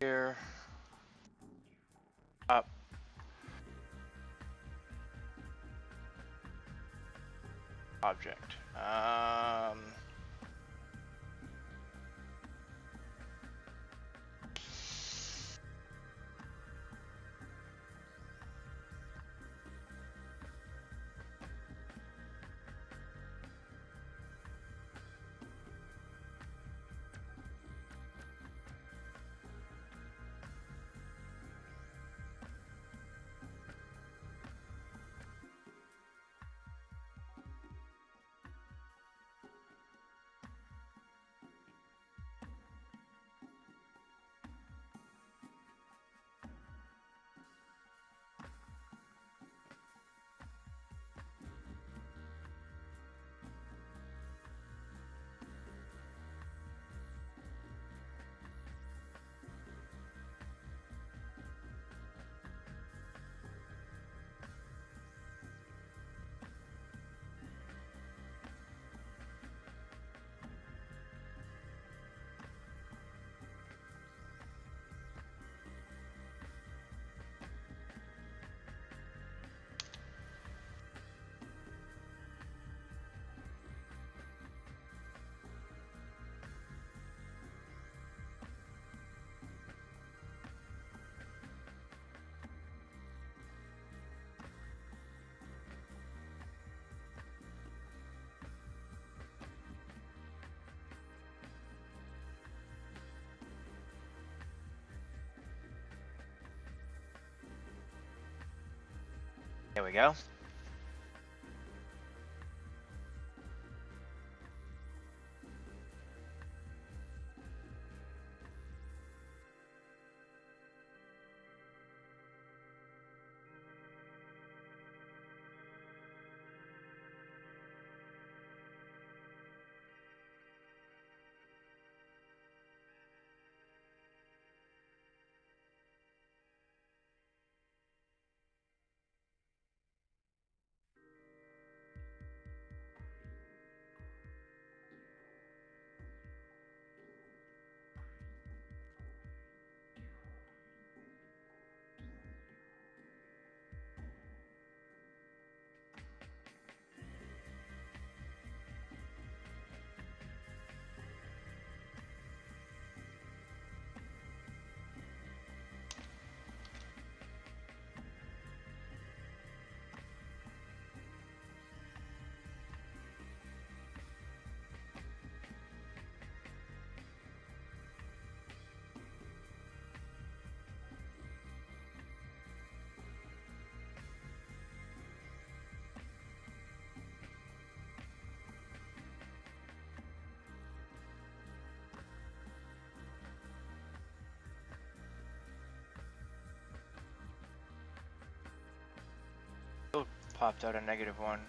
Here. Up. Object. Um. There we go. Popped out a negative one.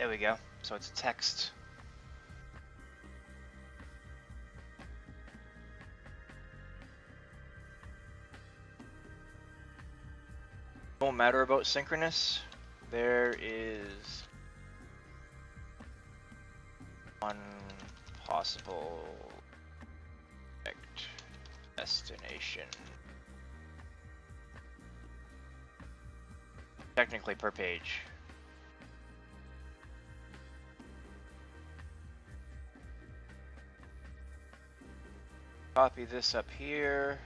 There we go. So it's a text. Won't matter about synchronous. There is one possible destination. Technically per page. Copy this up here.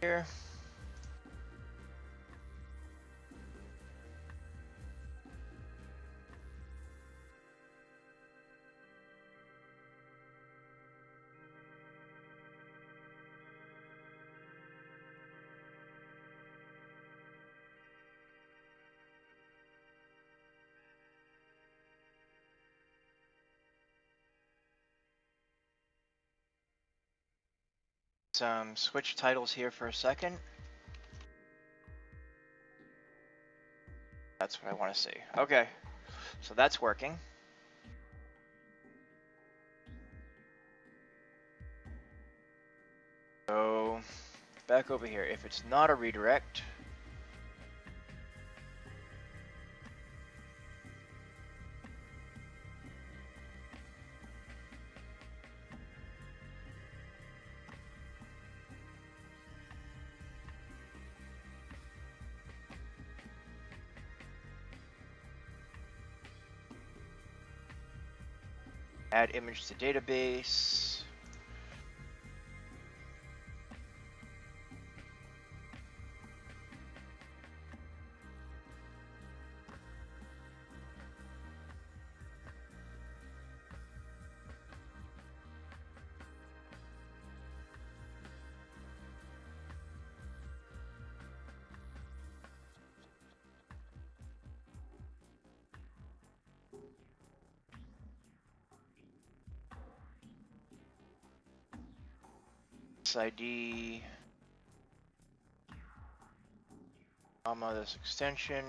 Here. Um, switch titles here for a second. That's what I want to see. Okay, so that's working. So, back over here. If it's not a redirect, Add image to database. ID, comma this extension.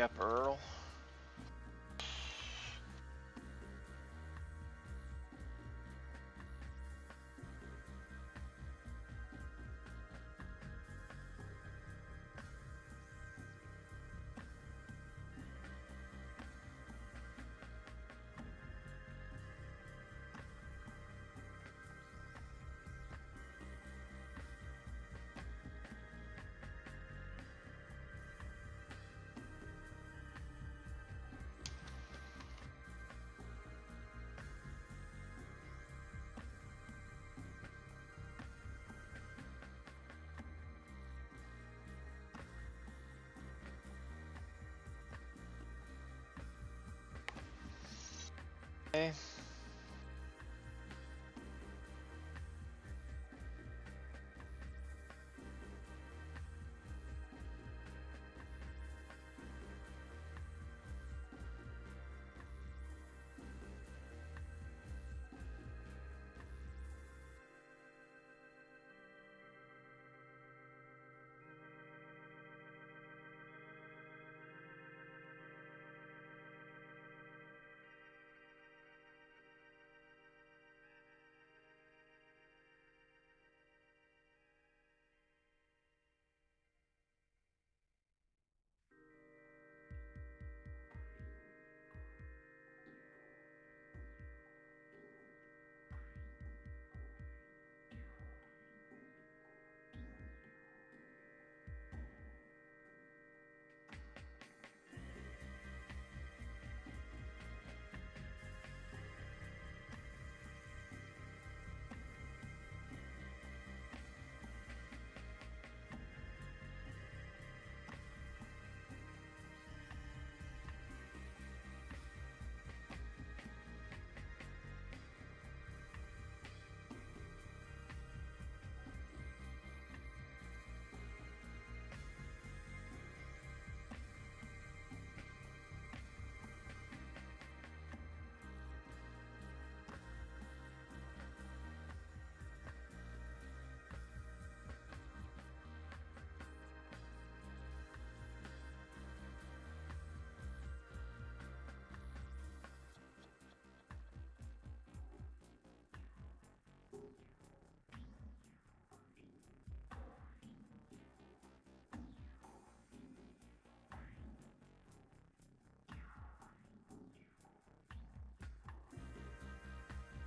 Yep, Earl.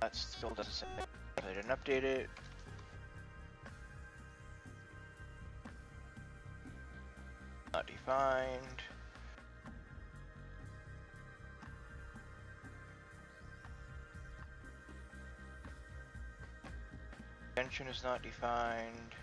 That still doesn't say. I didn't update it. Not defined. Extension is not defined.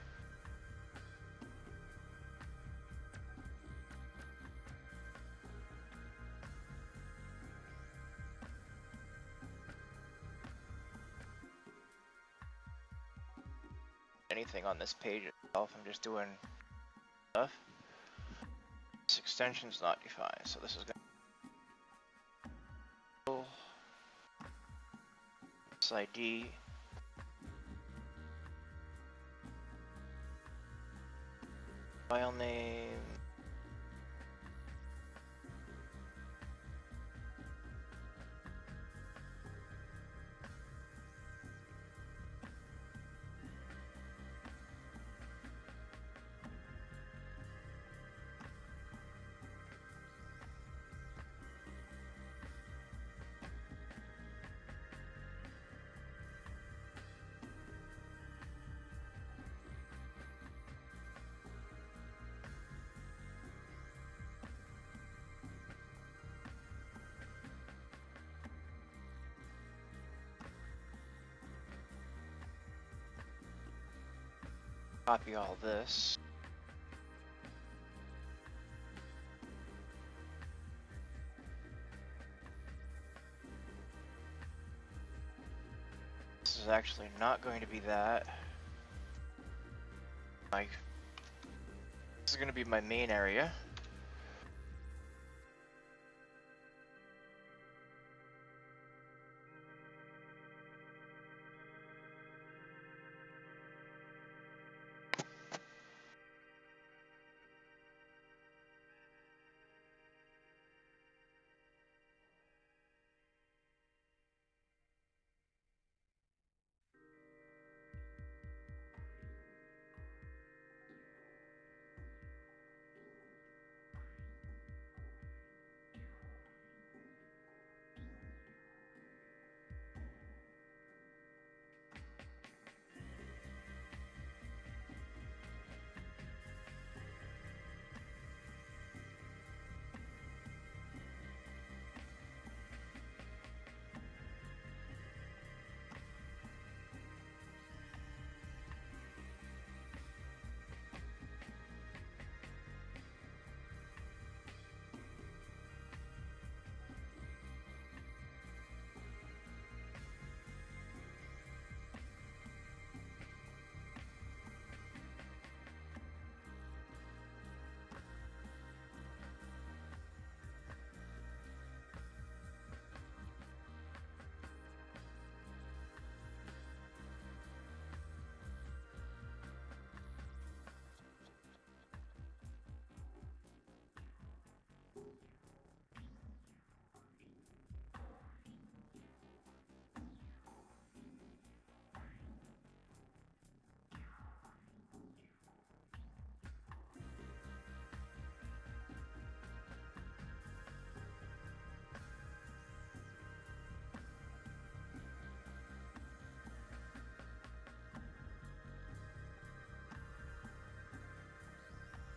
On this page itself, I'm just doing stuff. This extension's not defined, so this is gonna this ID copy all this. This is actually not going to be that. Like, this is going to be my main area.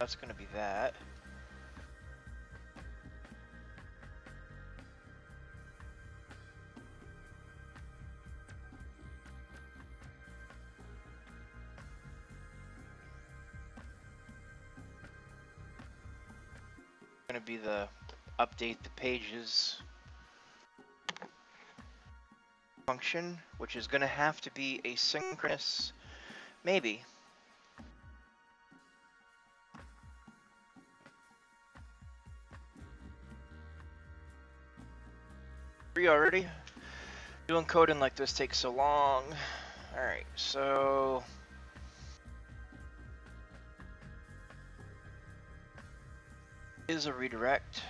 That's gonna be that. Gonna be the update the pages function, which is gonna have to be asynchronous, maybe. Doing coding like this takes so long. Alright, so... Is a redirect.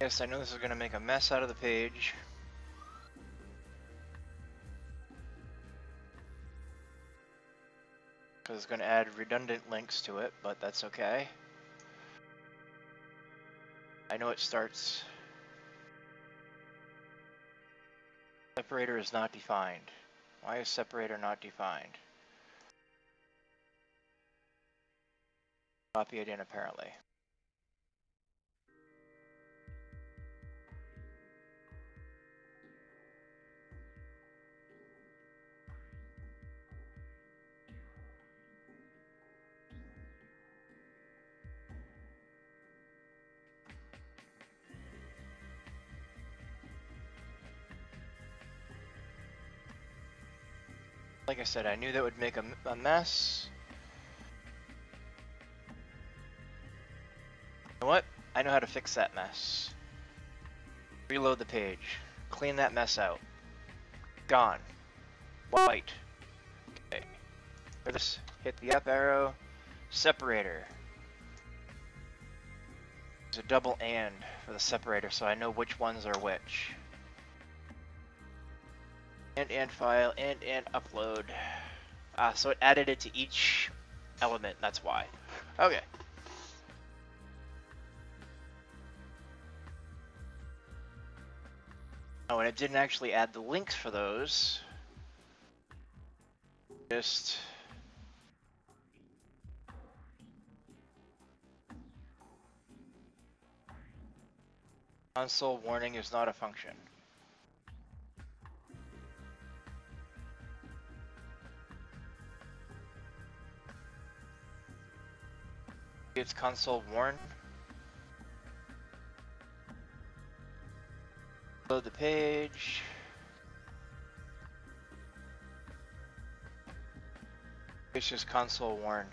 Yes, I know this is going to make a mess out of the page. Because it's going to add redundant links to it, but that's okay. I know it starts... Separator is not defined. Why is separator not defined? Copy it in apparently. Like I said, I knew that would make a mess. know what? I know how to fix that mess. Reload the page. Clean that mess out. Gone. White. Okay. This, hit the up arrow. Separator. There's a double and for the separator so I know which ones are which. And and file and and upload. Ah, so it added it to each element, that's why. Okay. Oh, and it didn't actually add the links for those. Just... Console warning is not a function. It's console warn. Load the page. It's just console warn.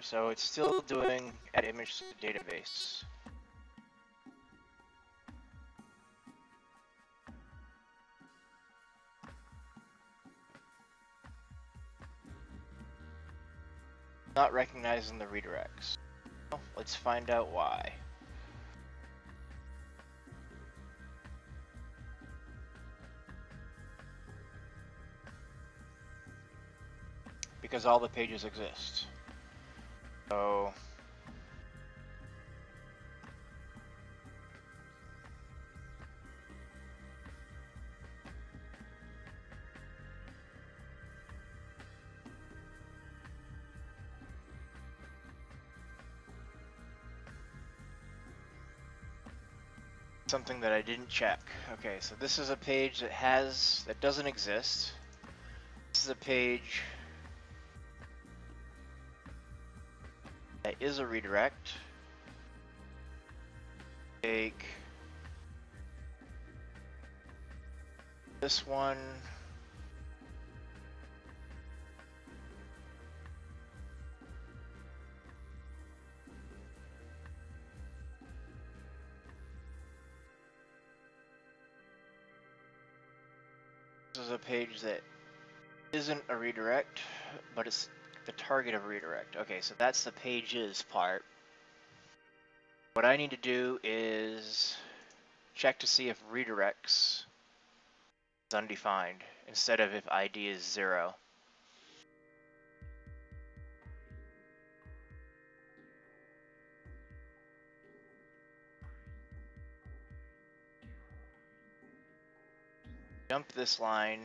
So it's still doing at image database. Not recognizing the redirects. Let's find out why. Because all the pages exist. So... something that I didn't check. Okay, so this is a page that has, that doesn't exist. This is a page that is a redirect. Take this one. This is a page that isn't a redirect, but it's the target of redirect. Okay, so that's the pages part. What I need to do is check to see if redirects is undefined instead of if ID is zero. Jump this line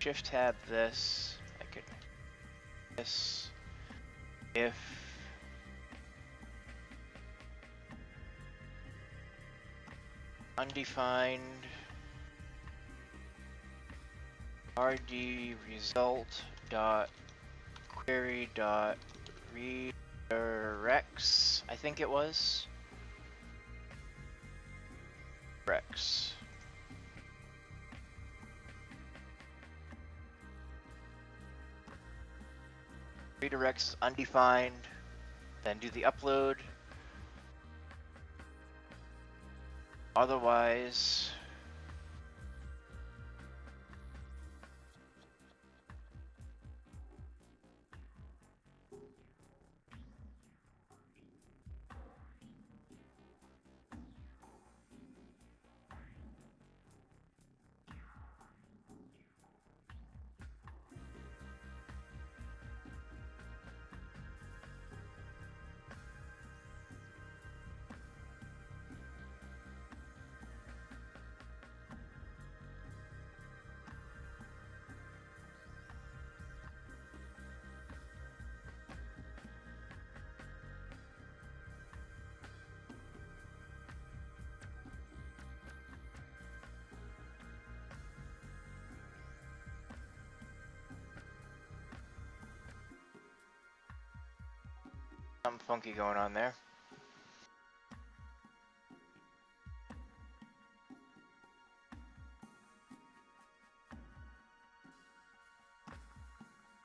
shift tab this, I could this if undefined rd result dot query dot redirects I think it was Rex. Redirects undefined, then do the upload. Otherwise, funky going on there.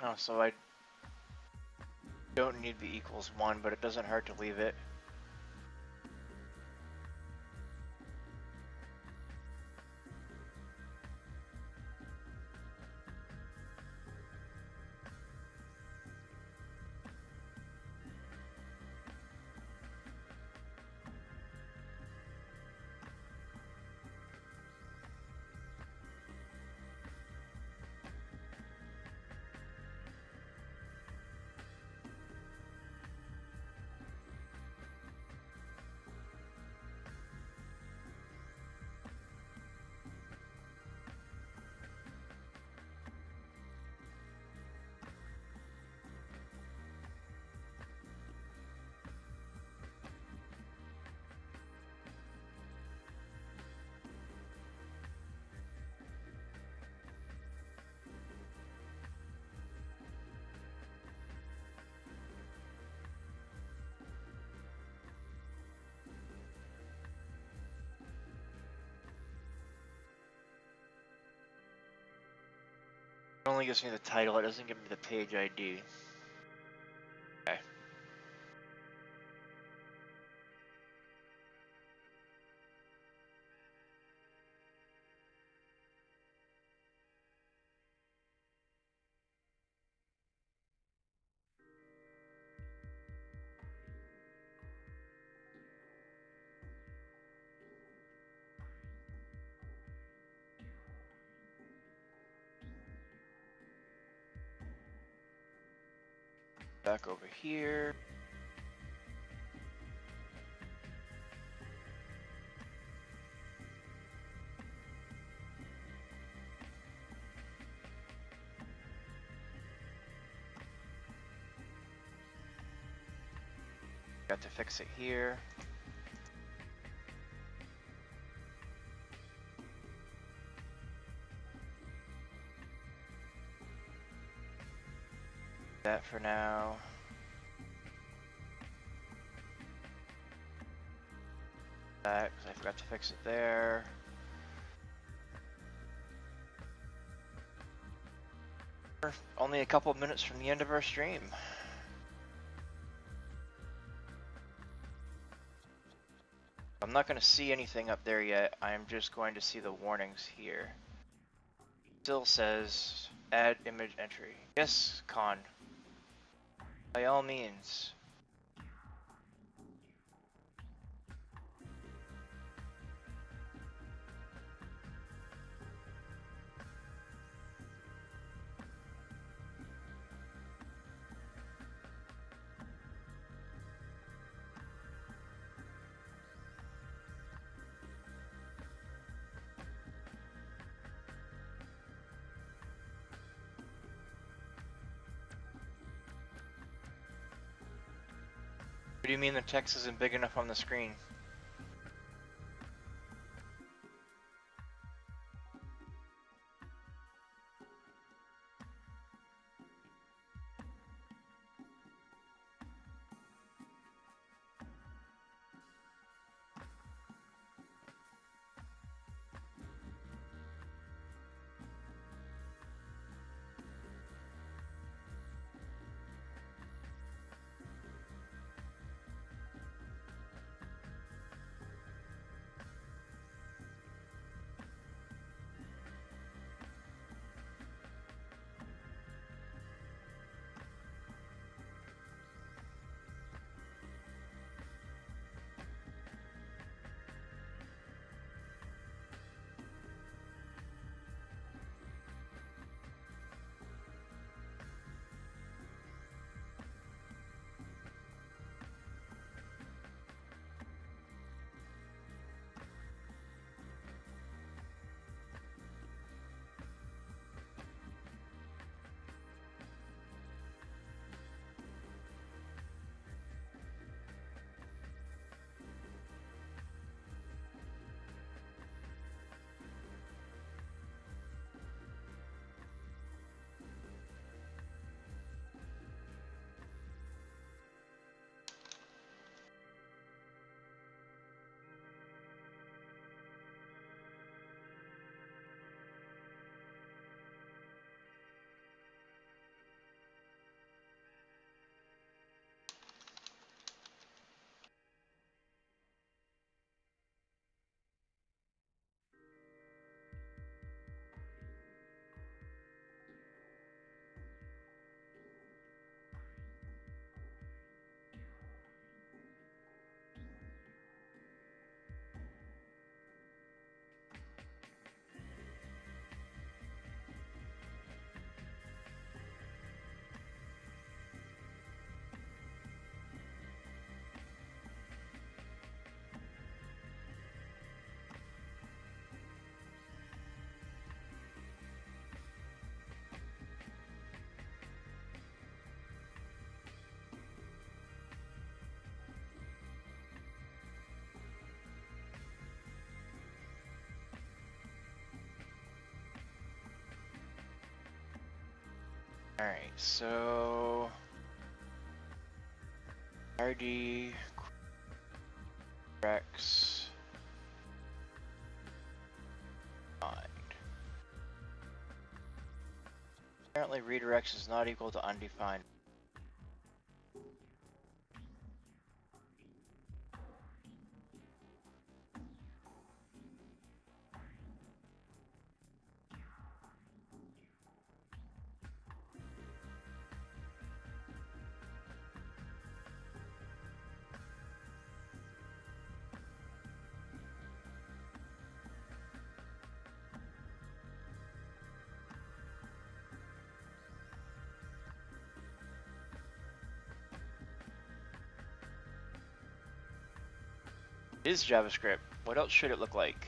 Oh, so I don't need the equals one, but it doesn't hurt to leave it. Only gives me the title, it doesn't give me the page ID. Back over here. Got to fix it here. That for now. That, because I forgot to fix it there. We're Only a couple minutes from the end of our stream. I'm not going to see anything up there yet. I'm just going to see the warnings here. Still says add image entry. Yes, Con. By all means. You mean the text isn't big enough on the screen? Alright, so RD Rex find. Apparently redirects is not equal to undefined. Is JavaScript. What else should it look like?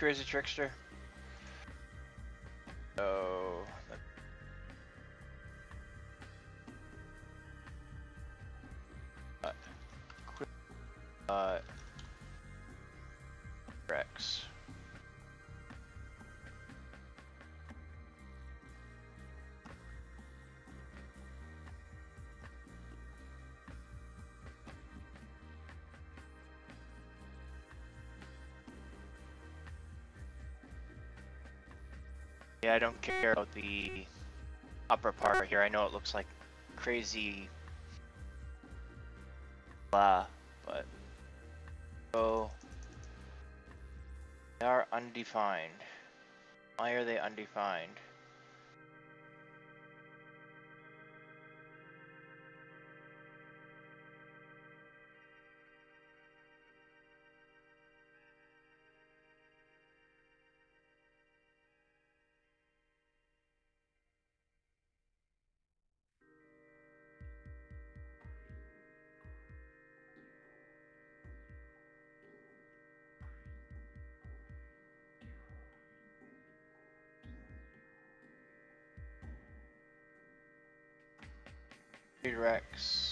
Crazy trickster. Don't care about the upper part here. I know it looks like crazy blah, but so they are undefined. Why are they undefined? Redirects.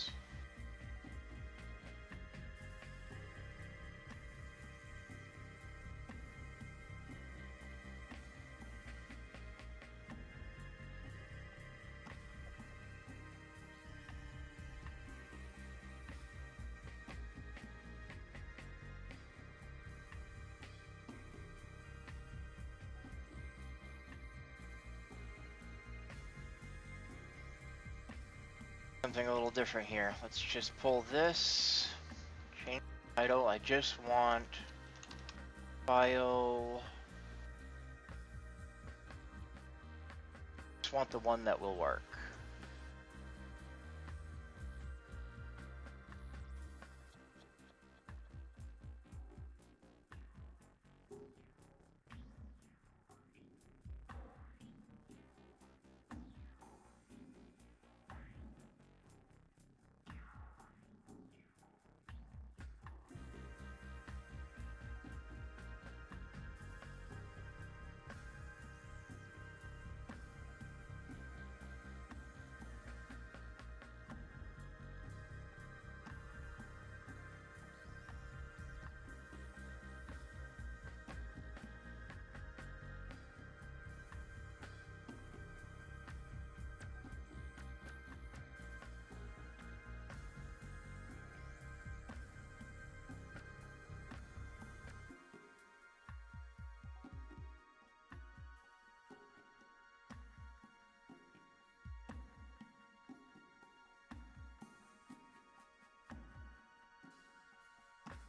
Something a little different here. Let's just pull this. Change title. I just want file. Just want the one that will work.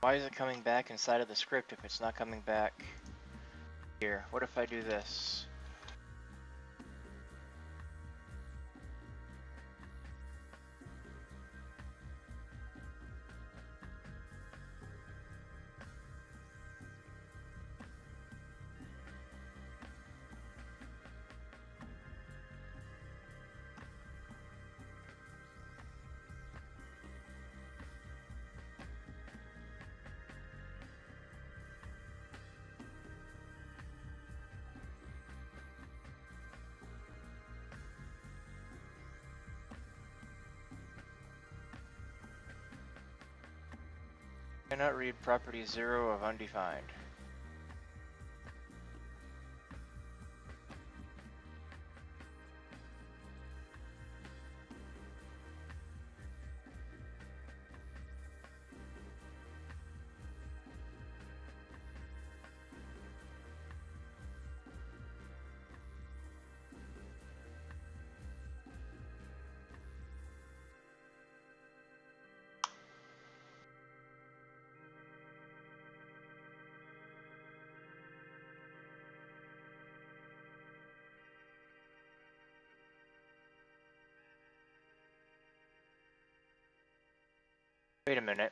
Why is it coming back inside of the script if it's not coming back here? What if I do this? Cannot read property zero of undefined. Wait a minute.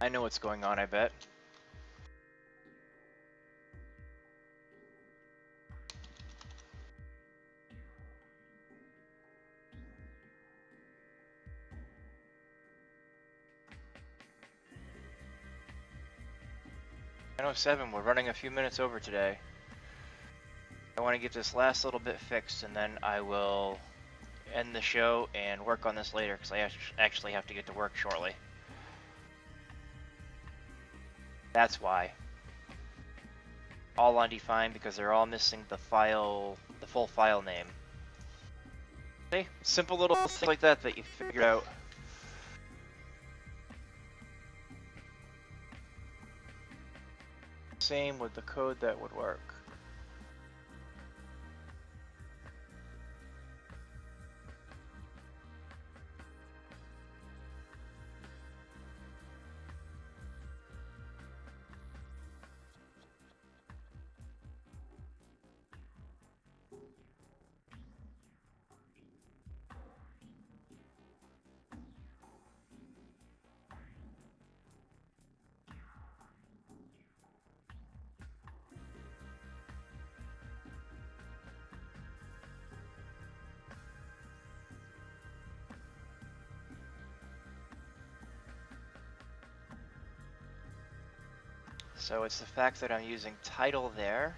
I know what's going on, I bet. Oh seven, we're running a few minutes over today. I want to get this last little bit fixed and then I will end the show and work on this later because I actually have to get to work shortly. That's why. All undefined because they're all missing the file, the full file name. See? Simple little things like that that you figured out. Same with the code that would work. So it's the fact that I'm using title there.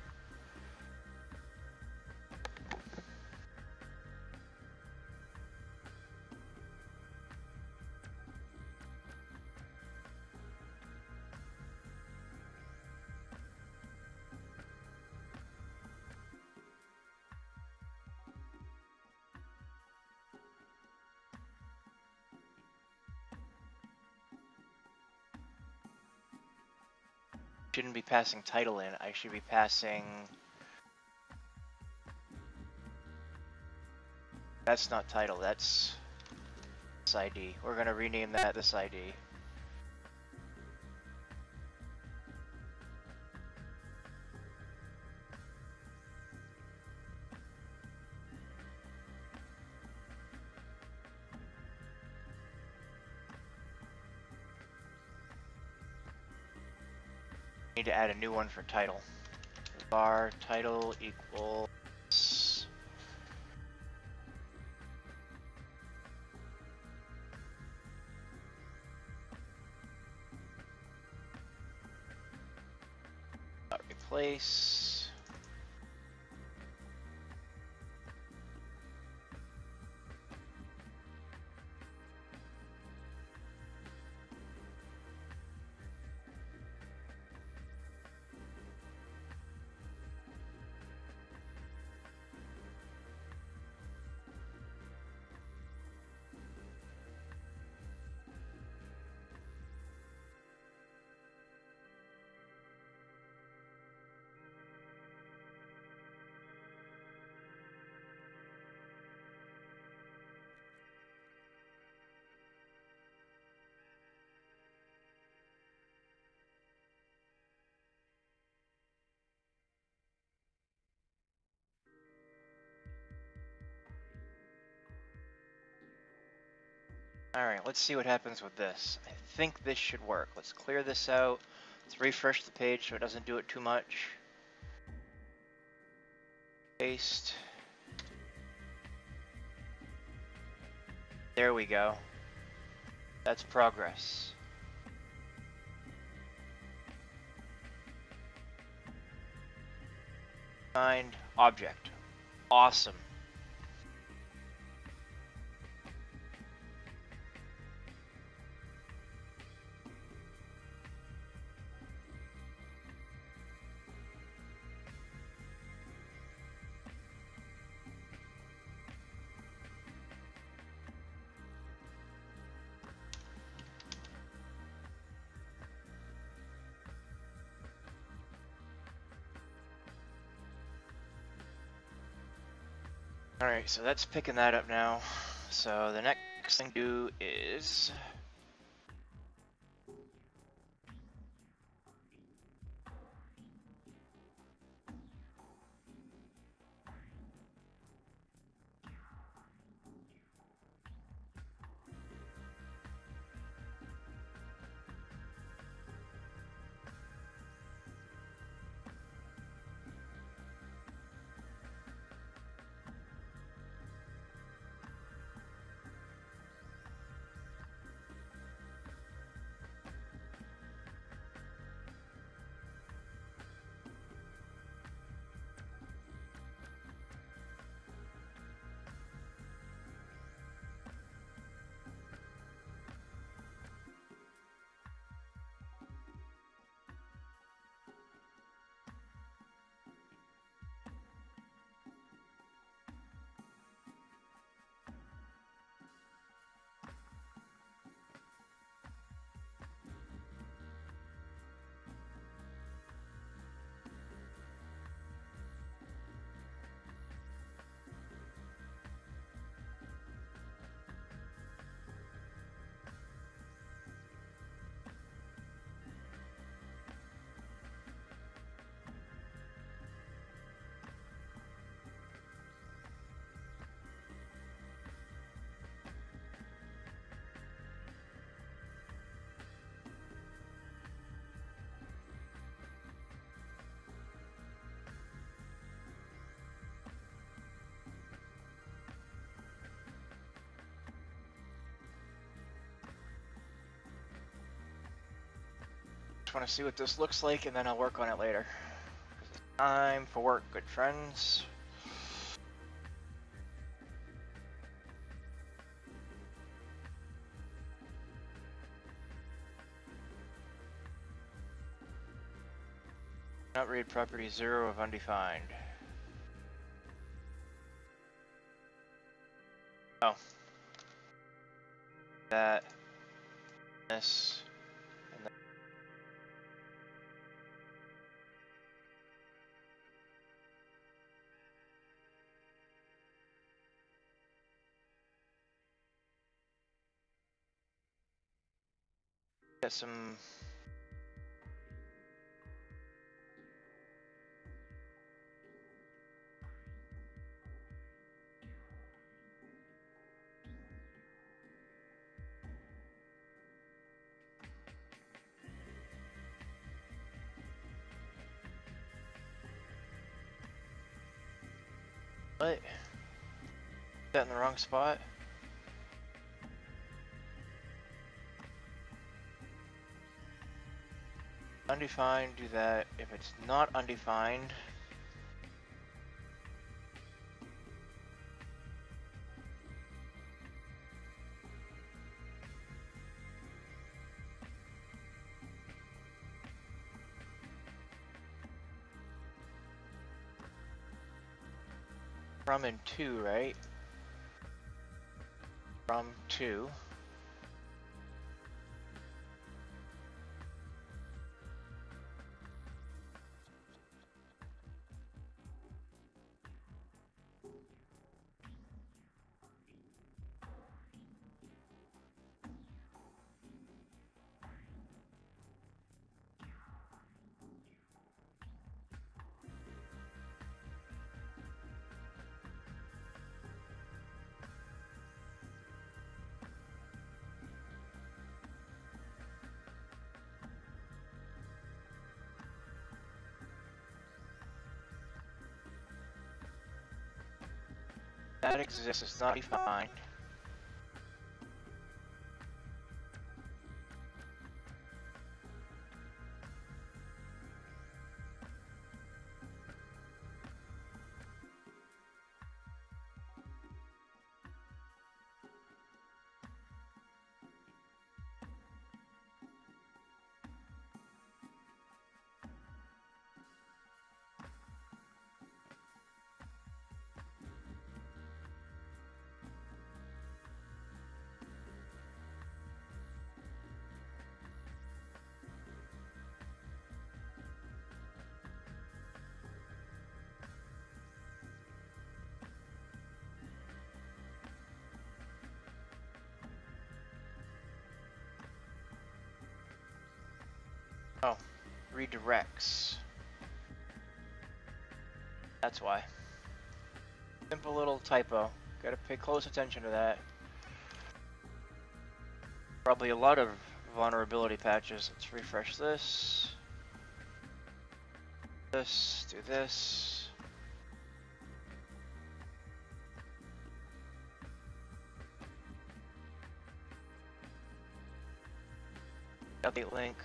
Be passing title in. I should be passing... That's not title, that's this ID. We're to rename that this ID. To add a new one for title. var title equals replace Alright, let's see what happens with this. I think this should work. Let's clear this out. Let's refresh the page so it doesn't do it too much. Paste. There we go. That's progress. Find object. Awesome. So that's picking that up now. So the next thing to do is want to see what this looks like, and then I'll work on it later. Time for work, good friends. Not read property zero of undefined. Some. What? That in the wrong spot? Undefined, do that. If it's not undefined, from and to, right? From to. That exists, it's not defined. Redirects. That's why. Simple little typo. Gotta pay close attention to that. Probably a lot of vulnerability patches. Let's refresh this. This, do this. Update link.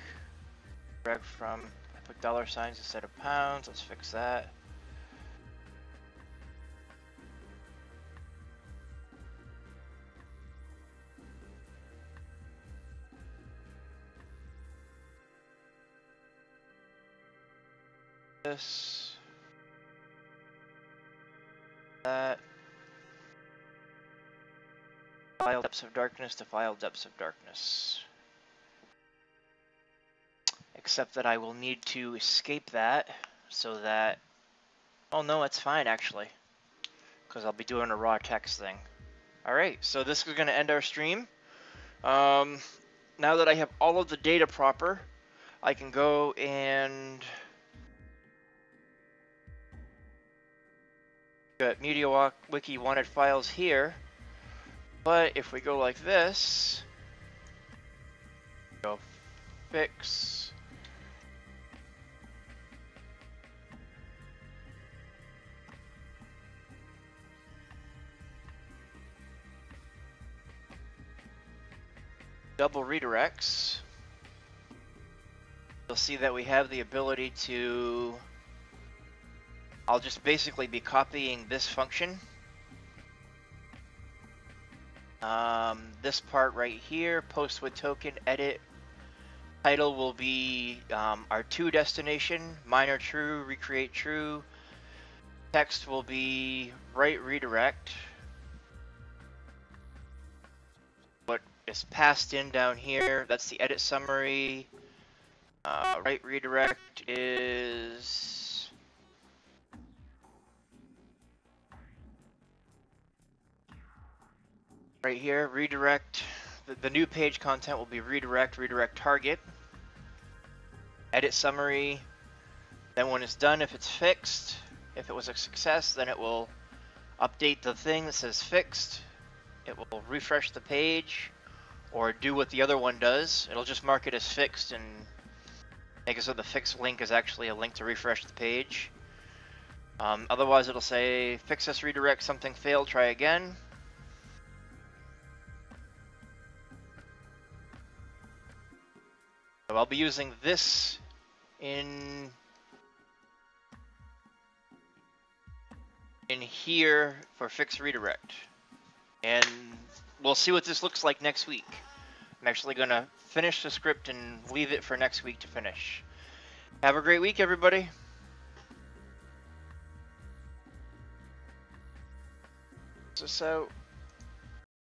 Direct from, I put dollar signs instead of pounds. Let's fix that. this. That. File depths of darkness to file depths of darkness. Except that I will need to escape that so that... Oh no, it's fine actually. Because I'll be doing a raw text thing. Alright, so this is going to end our stream. Um, now that I have all of the data proper, I can go and got MediaWiki wanted files here, but if we go like this, go fix, double redirects, you'll see that we have the ability to I'll just basically be copying this function. Um, this part right here, post with token, edit. Title will be um, our to destination, minor true, recreate true. Text will be write redirect. Is passed in down here, that's the edit summary. Uh, write redirect is right here, redirect, the, the, new page content will be redirect, redirect target, edit summary, then when it's done, if it's fixed, if it was a success, then it will update the thing that says fixed, it will refresh the page, or do what the other one does, it'll just mark it as fixed and make it so the fixed link is actually a link to refresh the page. Um, otherwise it'll say fix this redirect, something failed, try again. So I'll be using this in in here for fix redirect. And we'll see what this looks like next week. I'm actually going to finish the script and leave it for next week to finish. Have a great week, everybody. This out.